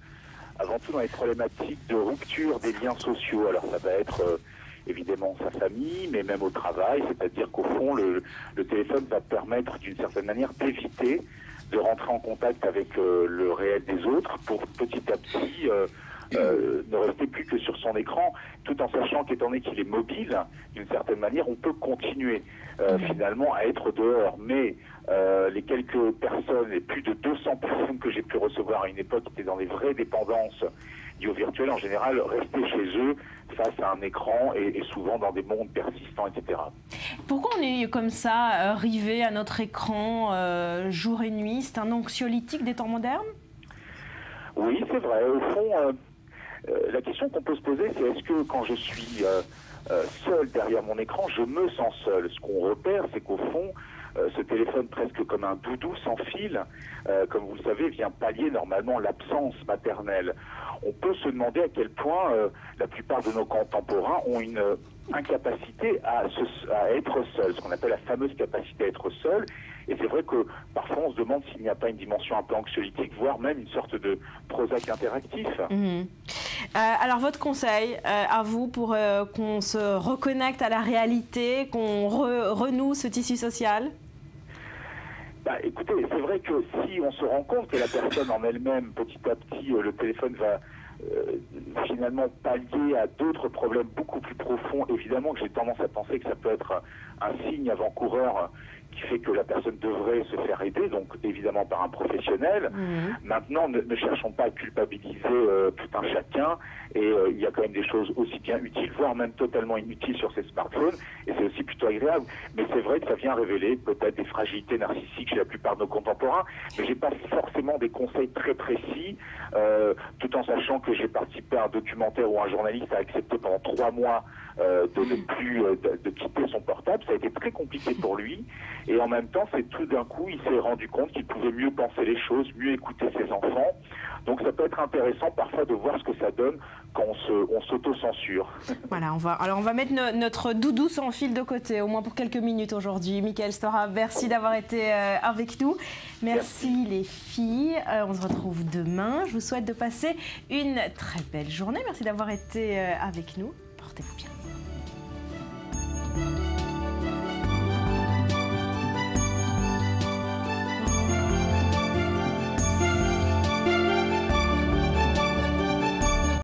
avant tout dans les problématiques de rupture des liens sociaux. Alors ça va être euh, évidemment sa famille, mais même au travail. C'est-à-dire qu'au fond, le, le téléphone va permettre d'une certaine manière d'éviter de rentrer en contact avec euh, le réel des autres pour petit à petit euh, euh, ne rester plus que sur son écran, tout en sachant qu'étant donné qu'il est mobile, d'une certaine manière, on peut continuer euh, finalement à être dehors. Mais quelques personnes, les plus de 200 personnes que j'ai pu recevoir à une époque qui étaient dans les vraies dépendances liées au virtuel, en général, restaient chez eux face à un écran et, et souvent dans des mondes persistants, etc. Pourquoi on est comme ça, euh, rivé à notre écran euh, jour et nuit? C'est un anxiolytique des temps modernes? Oui, c'est vrai. Au fond, euh, euh, la question qu'on peut se poser, c'est est-ce que quand je suis seul derrière mon écran, je me sens seul? Ce qu'on repère, c'est qu'au fond, euh, ce téléphone presque comme un doudou sans fil, euh, comme vous le savez, vient pallier normalement l'absence maternelle. On peut se demander à quel point euh, la plupart de nos contemporains ont une incapacité à, être seul, ce qu'on appelle la fameuse capacité à être seul. Et c'est vrai que parfois on se demande s'il n'y a pas une dimension un peu anxiolytique, voire même une sorte de Prozac interactif. Mhm. Alors, votre conseil à vous pour qu'on se reconnecte à la réalité, qu'on re- renoue ce tissu social? Bah, écoutez, c'est vrai que si on se rend compte que la personne en elle-même, petit à petit, euh, le téléphone va euh, finalement pallier à d'autres problèmes beaucoup plus profonds, évidemment que j'ai tendance à penser que ça peut être un, signe avant-coureur qui fait que la personne devrait se faire aider, donc évidemment par un professionnel. Maintenant, ne, ne cherchons pas à culpabiliser euh, tout un chacun, et euh, il y a quand même des choses aussi bien utiles, voire même totalement inutiles sur ces smartphones, et c'est aussi plutôt agréable. Mais c'est vrai que ça vient révéler peut-être des fragilités narcissiques chez la plupart de nos contemporains, mais j'ai pas forcément des conseils très précis, euh, tout en sachant que j'ai participé à un documentaire où un journaliste a accepté pendant trois mois euh, de ne plus euh, de, de quitter son portable. Ça a été très compliqué pour lui. Et en même temps, c'est tout d'un coup, il s'est rendu compte qu'il pouvait mieux penser les choses, mieux écouter ses enfants. Donc ça peut être intéressant parfois de voir ce que ça donne quand on se- on s'auto-censure. <laughs> Voilà, on va, alors on va mettre no- notre doudou sans fil de côté, au moins pour quelques minutes aujourd'hui. Michael Stora, merci d'avoir été euh, avec nous. Merci, les filles. Euh, on se retrouve demain. Je vous souhaite de passer une très belle journée. Merci d'avoir été euh, avec nous. Portez-vous bien.